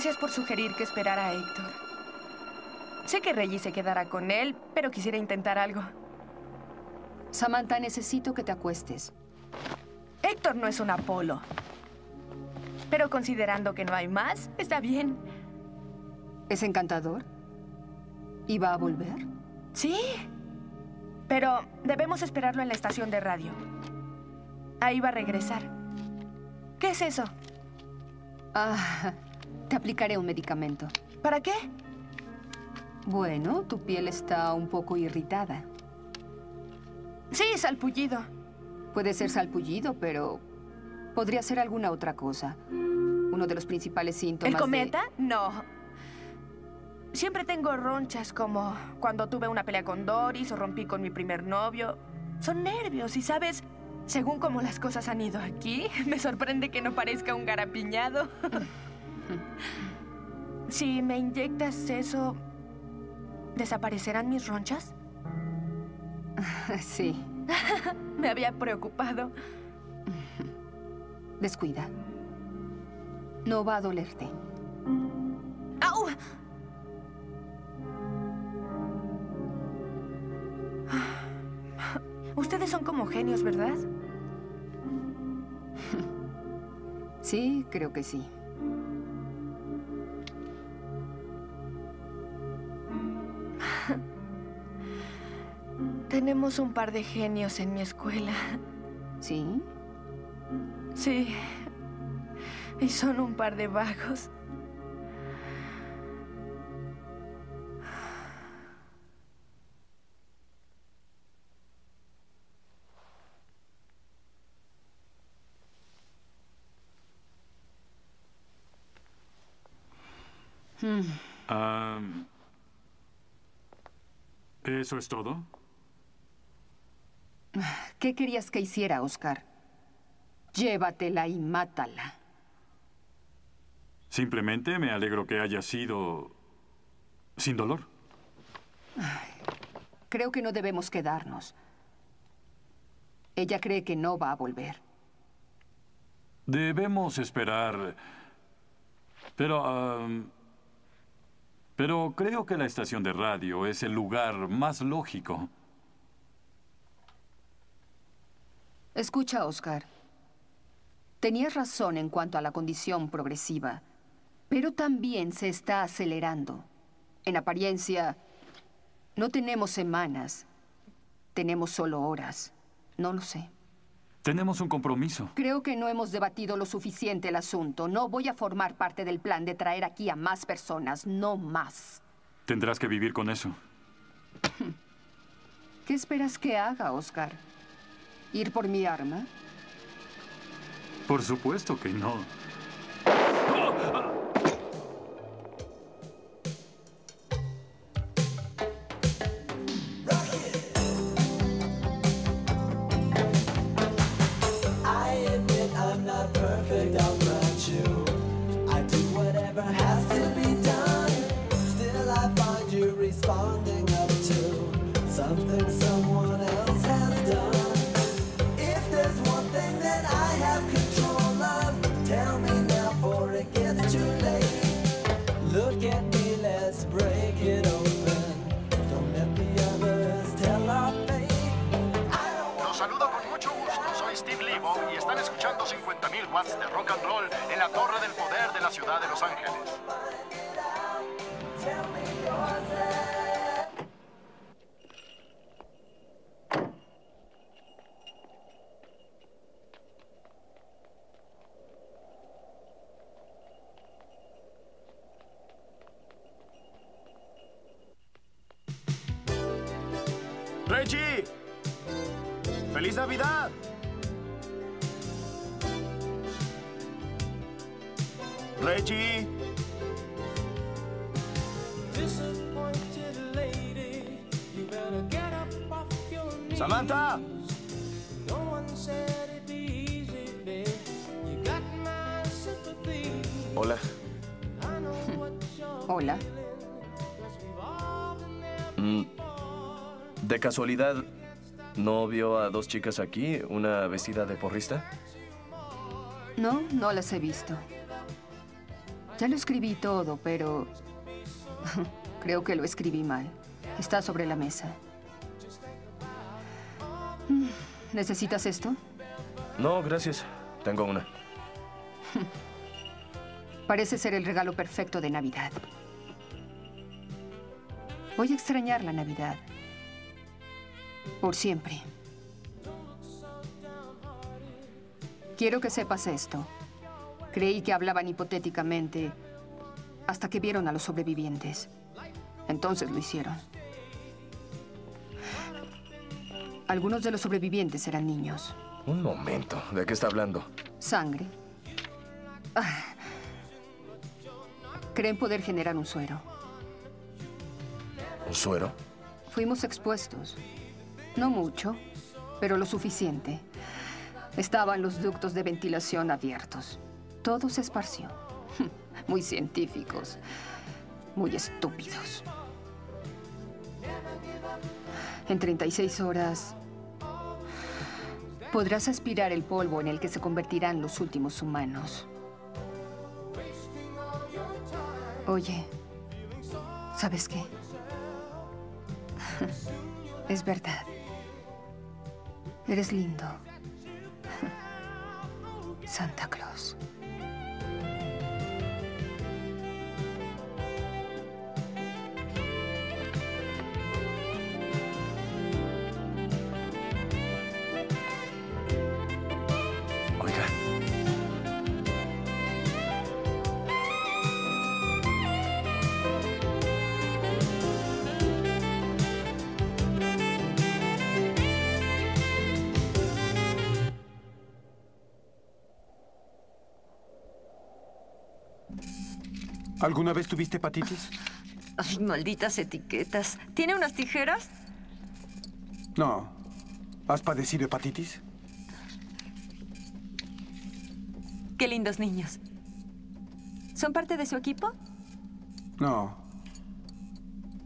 Gracias por sugerir que esperara a Héctor. Sé que Reggie se quedará con él, pero quisiera intentar algo. Samantha, necesito que te acuestes. Héctor no es un Apolo. Pero considerando que no hay más, está bien. ¿Es encantador? ¿Y va a volver? Sí. Pero debemos esperarlo en la estación de radio. Ahí va a regresar. ¿Qué es eso? Ah, te aplicaré un medicamento. ¿Para qué? Bueno, tu piel está un poco irritada. Sí, salpullido. Puede ser salpullido, pero podría ser alguna otra cosa. Uno de los principales síntomas ¿El de- cometa? No. Siempre tengo ronchas como cuando tuve una pelea con Doris o rompí con mi primer novio. Son nervios y, ¿sabes? Según cómo las cosas han ido aquí, me sorprende que no parezca un garapiñado. si me inyectas eso, ¿desaparecerán mis ronchas? Sí. me había preocupado. Descuida. No va a dolerte. ¡Au! Ustedes son como genios, ¿verdad? Sí, creo que sí. Tenemos un par de genios en mi escuela. ¿Sí? Sí. Y son un par de vagos. Hmm. Ah, ¿Eso es todo? ¿Qué querías que hiciera, Oscar? Llévatela y mátala. Simplemente me alegro que haya sido sin dolor. Creo que no debemos quedarnos. Ella cree que no va a volver. Debemos esperar. Pero... pero creo que la estación de radio es el lugar más lógico. Escucha, Oscar. Tenías razón en cuanto a la condición progresiva, pero también se está acelerando. En apariencia, No tenemos semanas. Tenemos solo horas. No lo sé. Tenemos un compromiso. Creo que no hemos debatido lo suficiente el asunto. No voy a formar parte del plan de traer aquí a más personas. No más. Tendrás que vivir con eso. ¿Qué esperas que haga, Oscar? ¿Ir por mi arma? Por supuesto que no. I 150.000 watts de rock and roll en la Torre del Poder de la ciudad de Los Ángeles. Sympathy. Hola. Hola. Mm, ¿De casualidad no vio a dos chicas aquí, una vestida de porrista? No, no las he visto. Ya lo escribí todo, pero... Creo que lo escribí mal. Está sobre la mesa. ¿Necesitas esto? No, gracias. Tengo una. Parece ser el regalo perfecto de Navidad. Voy a extrañar la Navidad. Por siempre. Quiero que sepas esto. Creí que hablaban hipotéticamente hasta que vieron a los sobrevivientes. Entonces lo hicieron. Algunos de los sobrevivientes eran niños. Un momento. ¿De qué está hablando? Sangre. Ah. Creen poder generar un suero. ¿Un suero? Fuimos expuestos. No mucho, pero lo suficiente. Estaban los ductos de ventilación abiertos. Todo se esparció. Muy científicos. Muy estúpidos. En 36 horas podrás aspirar el polvo en el que se convertirán los últimos humanos. Oye, ¿sabes qué? Es verdad. Eres lindo. Santa Claus. ¿Alguna vez tuviste hepatitis? Ay, malditas etiquetas. ¿Tiene unas tijeras? No. ¿Has padecido hepatitis? Qué lindos niños. ¿Son parte de su equipo? No.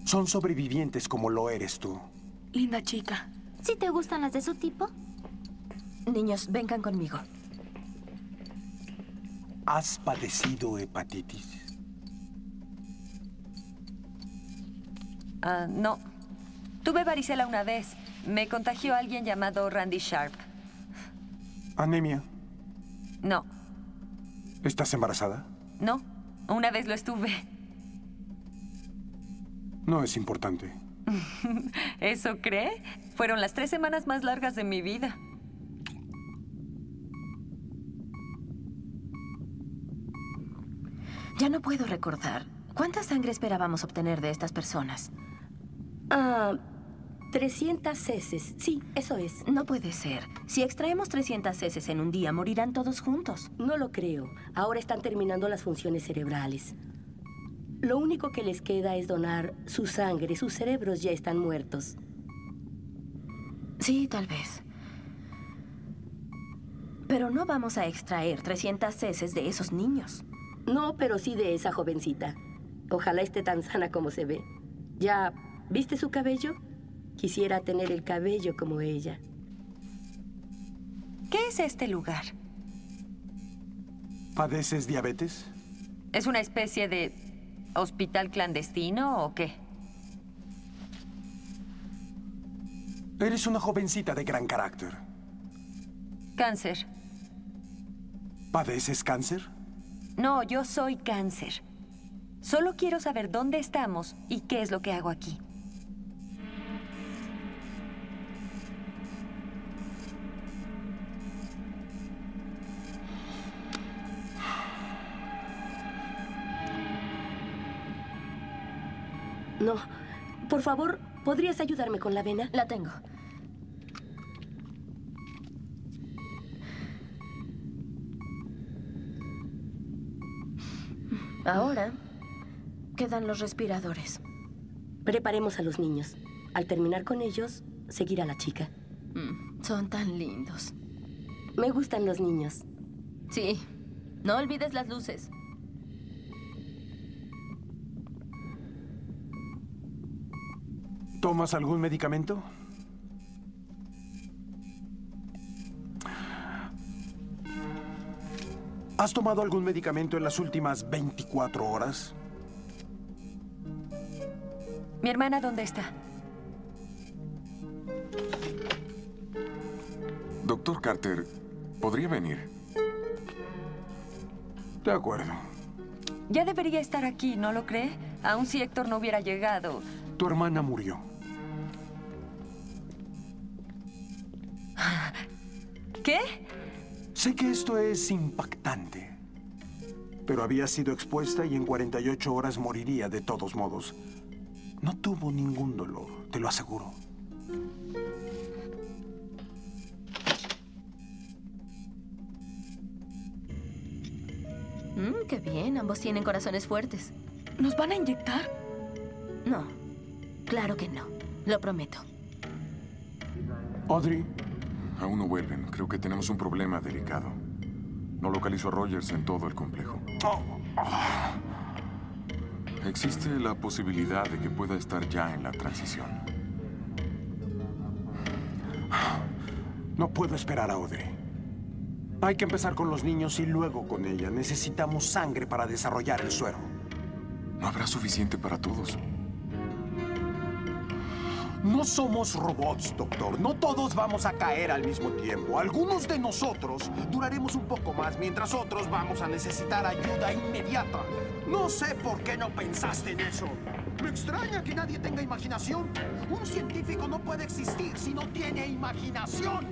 Son sobrevivientes como lo eres tú. Linda chica. ¿Sí te gustan las de su tipo? Niños, vengan conmigo. ¿Has padecido hepatitis? Ah, no. Tuve varicela una vez. Me contagió alguien llamado Randy Sharp. Anemia. No, ¿Estás embarazada? no. Una vez lo estuve. No es importante. ¿Eso cree? Fueron las tres semanas más largas de mi vida. Ya no puedo recordar. ¿Cuánta sangre esperábamos obtener de estas personas? Ah, 300 heces. Sí, eso es. No puede ser. Si extraemos 300 heces en un día, morirán todos juntos. No lo creo. Ahora están terminando las funciones cerebrales. Lo único que les queda es donar su sangre. Sus cerebros ya están muertos. Sí, tal vez. Pero no vamos a extraer 300 heces de esos niños. No, pero sí de esa jovencita. Ojalá esté tan sana como se ve. ¿Ya viste su cabello? Quisiera tener el cabello como ella. ¿Qué es este lugar? ¿Padeces diabetes? ¿Es una especie de hospital clandestino o qué? Eres una jovencita de gran carácter. Cáncer. ¿Padeces cáncer? No, yo soy cáncer. Solo quiero saber dónde estamos y qué es lo que hago aquí. No. Por favor, ¿podrías ayudarme con la vena? La tengo. Ahora quedan los respiradores. Preparemos a los niños. Al terminar con ellos, seguir a la chica. Mm, son tan lindos. Me gustan los niños. Sí. No olvides las luces. ¿Tomas algún medicamento? ¿Has tomado algún medicamento en las últimas 24 horas? ¿Mi hermana dónde está? Doctor Carter, ¿podría venir? De acuerdo. Ya debería estar aquí, ¿no lo cree? Aun si Héctor no hubiera llegado. Tu hermana murió. Sé que esto es impactante. Pero había sido expuesta y en 48 horas moriría de todos modos. No tuvo ningún dolor, te lo aseguro. Mm, qué bien, ambos tienen corazones fuertes. ¿Nos van a inyectar? No, claro que no. Lo prometo. Audrey. Aún no vuelven. Creo que tenemos un problema delicado. No localizo a Rogers en todo el complejo. Existe la posibilidad de que pueda estar ya en la transición. No puedo esperar a Audrey. Hay que empezar con los niños y luego con ella. Necesitamos sangre para desarrollar el suero. No habrá suficiente para todos. No somos robots, doctor. No todos vamos a caer al mismo tiempo. Algunos de nosotros duraremos un poco más, mientras otros vamos a necesitar ayuda inmediata. No sé por qué no pensaste en eso. Me extraña que nadie tenga imaginación. Un científico no puede existir si no tiene imaginación.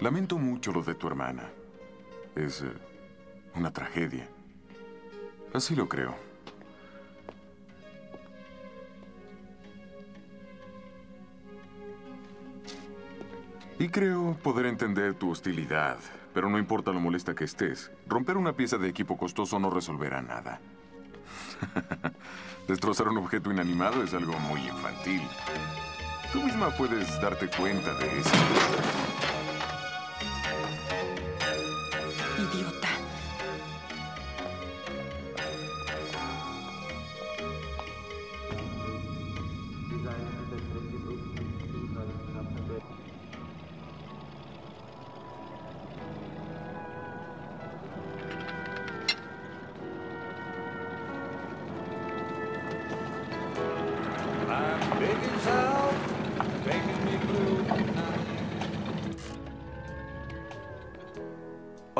Lamento mucho lo de tu hermana. Es eh, una tragedia. Así lo creo. Y creo poder entender tu hostilidad, pero no importa lo molesta que estés, romper una pieza de equipo costoso no resolverá nada. Destrozar un objeto inanimado es algo muy infantil. Tú misma puedes darte cuenta de eso. Idiota.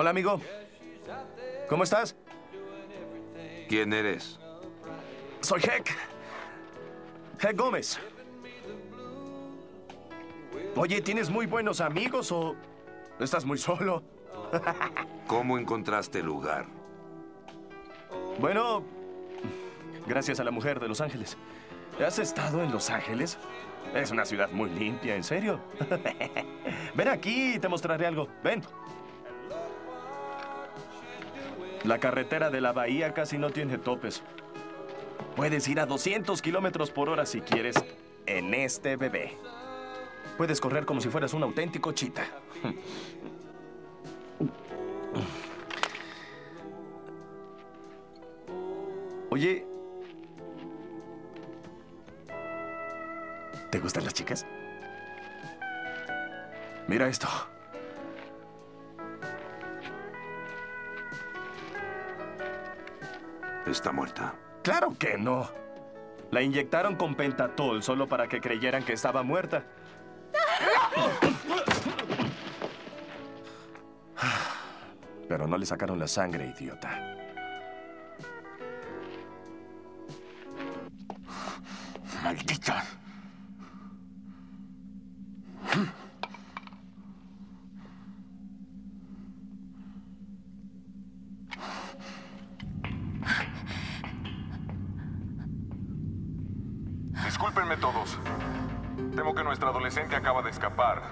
Hola, amigo. ¿Cómo estás? ¿Quién eres? Soy Heck. Heck Gómez. Oye, ¿tienes muy buenos amigos o estás muy solo? ¿Cómo encontraste el lugar? Bueno, gracias a la mujer de Los Ángeles. ¿Has estado en Los Ángeles? Es una ciudad muy limpia, en serio. Ven aquí y te mostraré algo. Ven. La carretera de la bahía casi no tiene topes. Puedes ir a 200 kilómetros por hora si quieres en este bebé. Puedes correr como si fueras un auténtico chita. Oye, ¿te gustan las chicas? Mira esto. Está muerta. Claro que no. La inyectaron con pentatol solo para que creyeran que estaba muerta. Pero no le sacaron la sangre, idiota. Maldita. Adolescente acaba de escapar.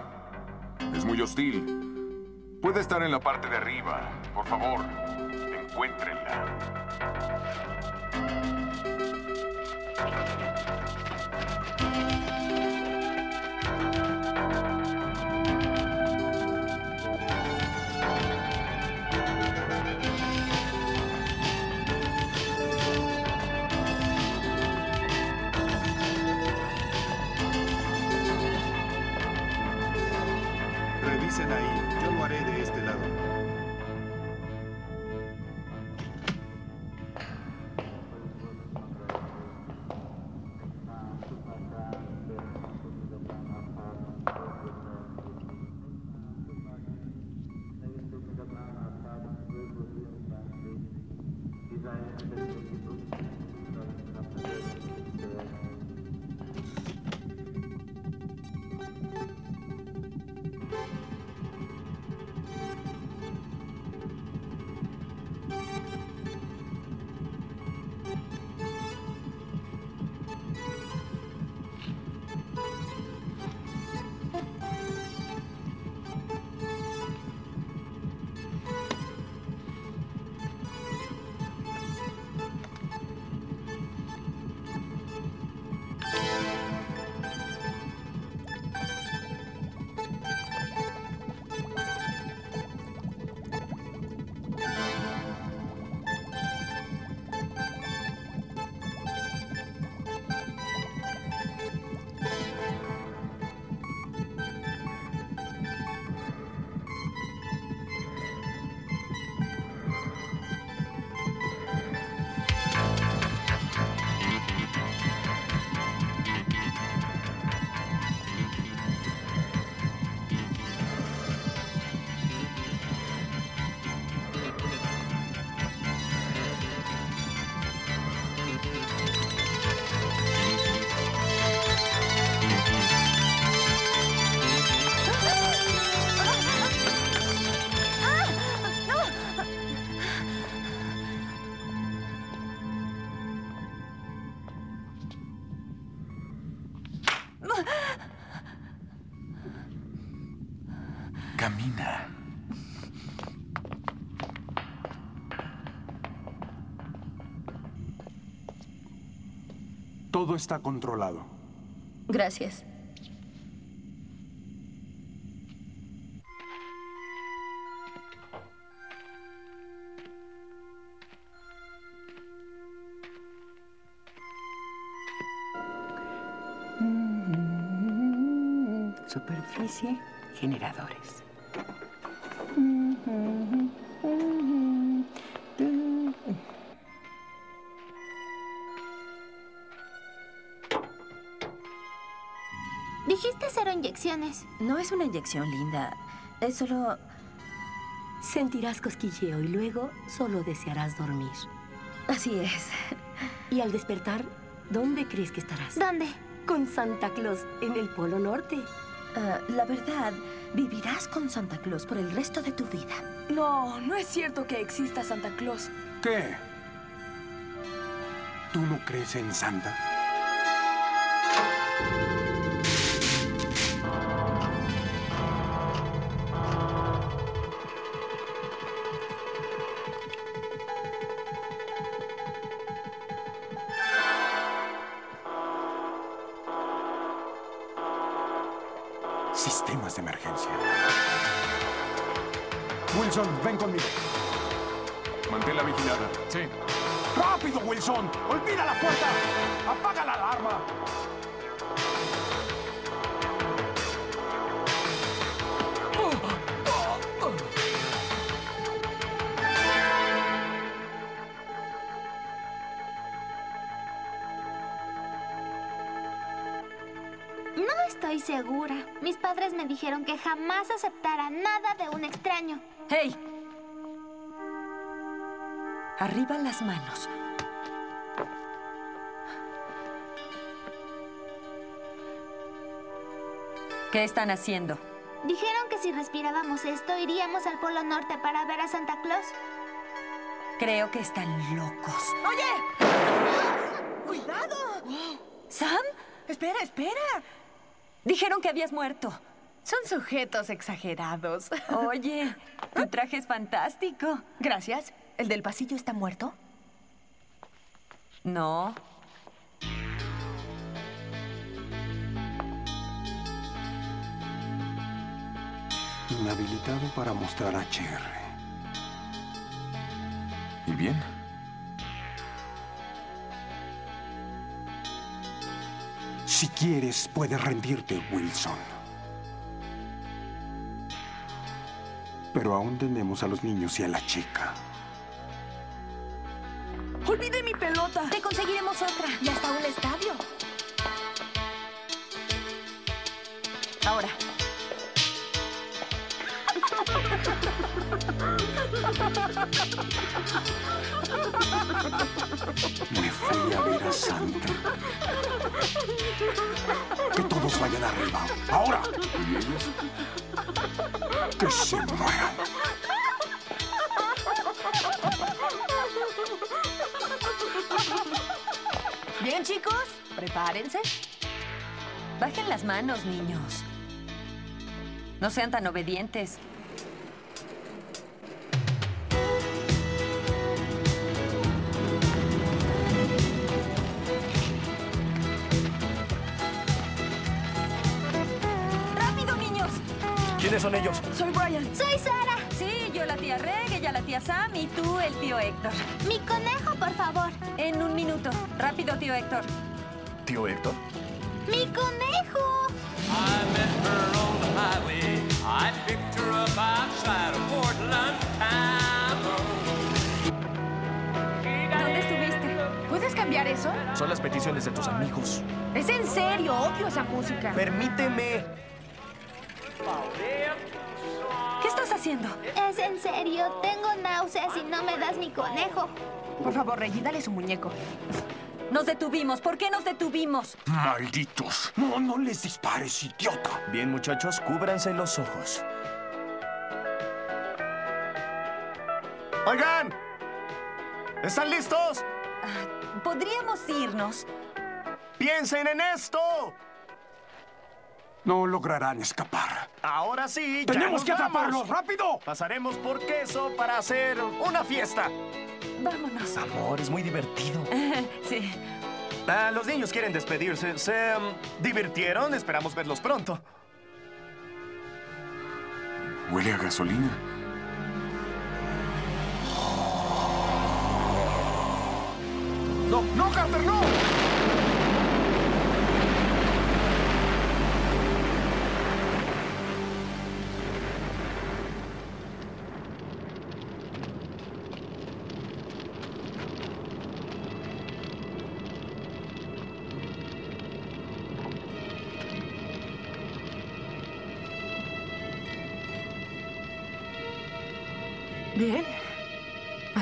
Es muy hostil. Puede estar en la parte de arriba. Por favor, encuéntrenla. Todo está controlado. Gracias. Superficie, generadores. No es una inyección, linda. Es solo... Sentirás cosquilleo y luego solo desearás dormir. Así es. Y al despertar, ¿dónde crees que estarás? ¿Dónde? Con Santa Claus en el Polo Norte. Ah, la verdad, vivirás con Santa Claus por el resto de tu vida. No, no es cierto que exista Santa Claus. ¿Qué? ¿Tú no crees en Santa? Sistemas de emergencia. Wilson, ven conmigo. Manténla vigilada. Sí. ¡Rápido, Wilson! ¡Olvida la puerta! ¡Apaga la alarma! No estoy segura. Padres me dijeron que jamás aceptara nada de un extraño. ¡Hey! Arriba las manos. ¿Qué están haciendo? Dijeron que si respirábamos esto, iríamos al Polo Norte para ver a Santa Claus. Creo que están locos. ¡Oye! ¡Cuidado! ¿Sam? Espera, espera. Dijeron que habías muerto. Son sujetos exagerados. Oye, tu traje es fantástico. Gracias. ¿El del pasillo está muerto? No. Inhabilitado para mostrar HR. ¿Y bien? Si quieres, puedes rendirte, Wilson. Pero aún tenemos a los niños y a la chica. ¡Olvidé mi pelota! Te conseguiremos otra. Y hasta un estadio. Ahora. Me fui a ver a Santa. Que todos vayan arriba. ¡Ahora! Que se mueran. Bien, chicos, prepárense. Bajen las manos, niños. No sean tan obedientes. Son ellos? Soy Brian. Soy Sara. Sí, yo la tía Reg, ella la tía Sam y tú el tío Héctor. Mi conejo, por favor. En un minuto. Rápido, tío Héctor. ¿Tío Héctor? Mi conejo. I met her on the highway. I picked her up outside of Portland town. ¿Dónde estuviste? ¿Puedes cambiar eso? Son las peticiones de tus amigos. Es en serio, odio esa música. Permíteme. ¿Qué estás haciendo? Es en serio. Tengo náuseas y no me das mi conejo. Por favor, Reggie, dale su muñeco. Nos detuvimos. ¿Por qué nos detuvimos? ¡Malditos! No, no les dispares, idiota. Bien, muchachos, cúbranse los ojos. ¡Oigan! ¿Están listos? ¿Podríamos irnos? ¡Piensen en esto! No lograrán escapar. Ahora sí, ya ¡Tenemos nos que vamos. atraparlos! ¡Rápido! Pasaremos por queso para hacer una fiesta. Vámonos. Amor, es muy divertido. sí. Ah, los niños quieren despedirse. ¿Se um, divirtieron? Esperamos verlos pronto. Huele a gasolina. ¡No, no, Carter, no!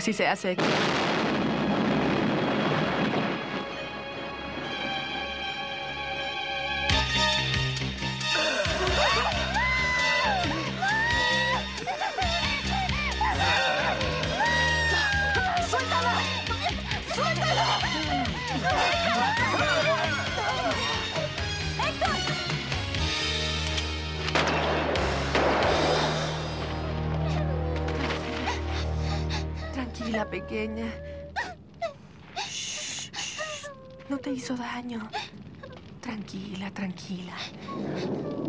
Así se hace. Tranquila, tranquila.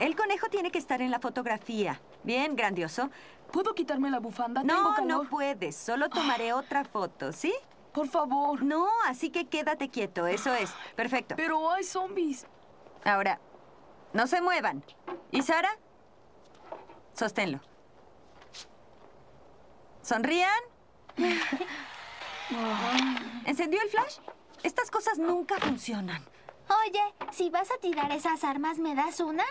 El conejo tiene que estar en la fotografía. Bien, grandioso. ¿Puedo quitarme la bufanda? Tengo No, calor. no puedes. Solo tomaré otra foto, ¿sí? Por favor. No, así que quédate quieto. Eso es. Perfecto. Pero hay zombies. Ahora, no se muevan. ¿Y Sara? Sosténlo. ¿Sonrían? ¿Encendió el flash? Estas cosas nunca funcionan. Oye, si vas a tirar esas armas, ¿me das una?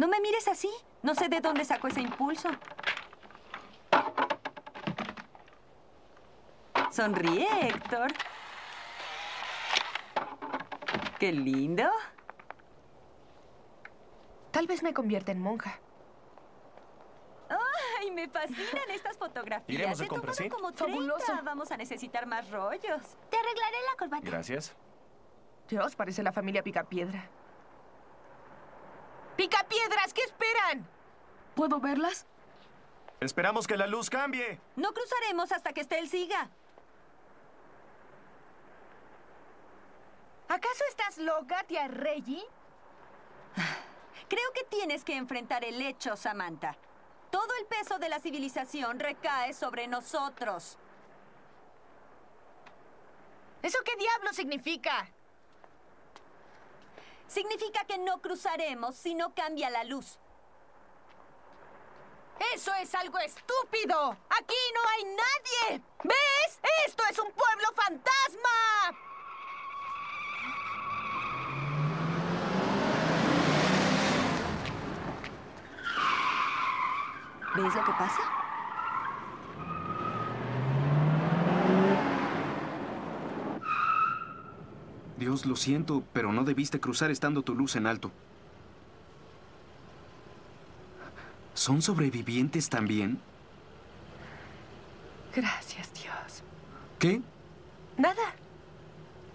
No me mires así. No sé de dónde sacó ese impulso. Sonríe, Héctor. Qué lindo. Tal vez me convierta en monja. ¡Ay, me fascinan estas fotografías! ¿Iremos tomado sí? como 30. Vamos a necesitar más rollos. Te arreglaré la corbata. Gracias. Dios, parece la familia Picapiedra. ¡Picapiedras! ¿Qué esperan? ¿Puedo verlas? Esperamos que la luz cambie. No cruzaremos hasta que esté el siga. ¿Acaso estás loca, tía Reggie? Creo que tienes que enfrentar el hecho, Samantha. Todo el peso de la civilización recae sobre nosotros. ¿Eso qué diablo significa? Significa que no cruzaremos si no cambia la luz. ¡Eso es algo estúpido! ¡Aquí no hay nadie! ¿Ves? ¡Esto es un pueblo fantasma! ¿Ves lo que pasa? Dios, lo siento, pero no debiste cruzar estando tu luz en alto. ¿Son sobrevivientes también? Gracias, Dios. ¿Qué? Nada.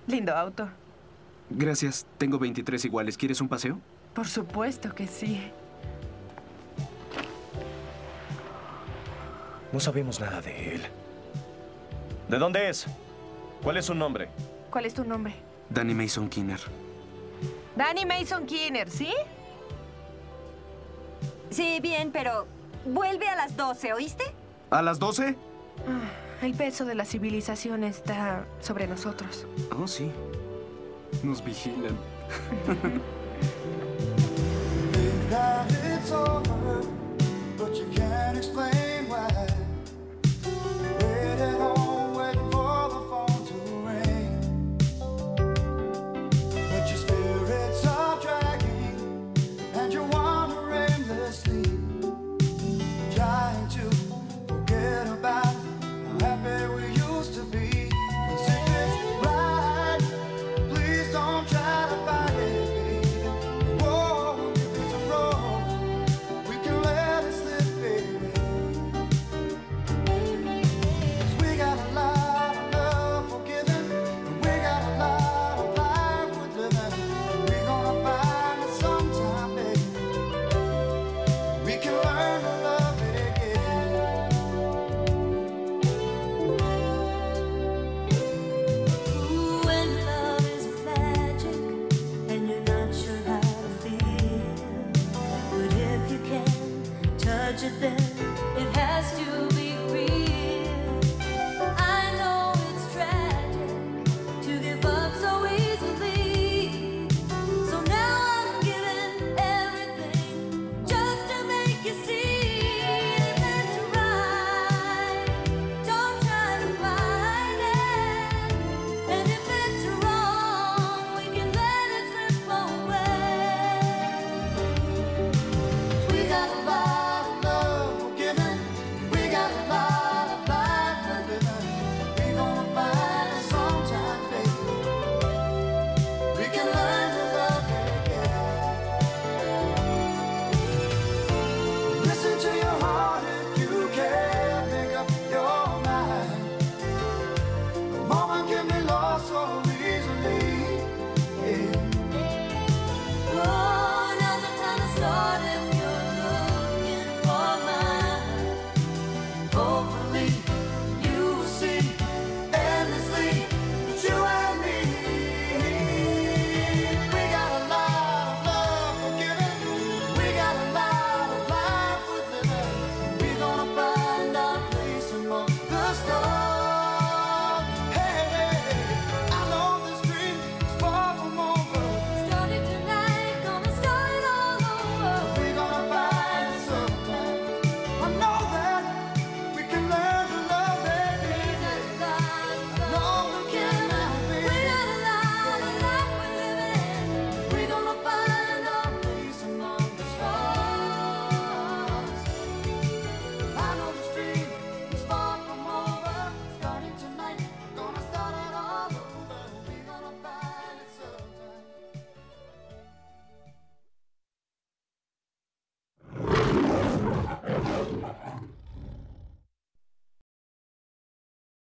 Lindo auto. Gracias, tengo 23 iguales. ¿Quieres un paseo? Por supuesto que sí. No sabemos nada de él. ¿De dónde es? ¿Cuál es su nombre? ¿Cuál es tu nombre? Danny Mason Kinner. Danny Mason Kinner, ¿sí? Sí, bien, pero vuelve a las 12, ¿oíste? ¿A las 12? Ah, El peso de la civilización está sobre nosotros. Oh, sí. Nos vigilan.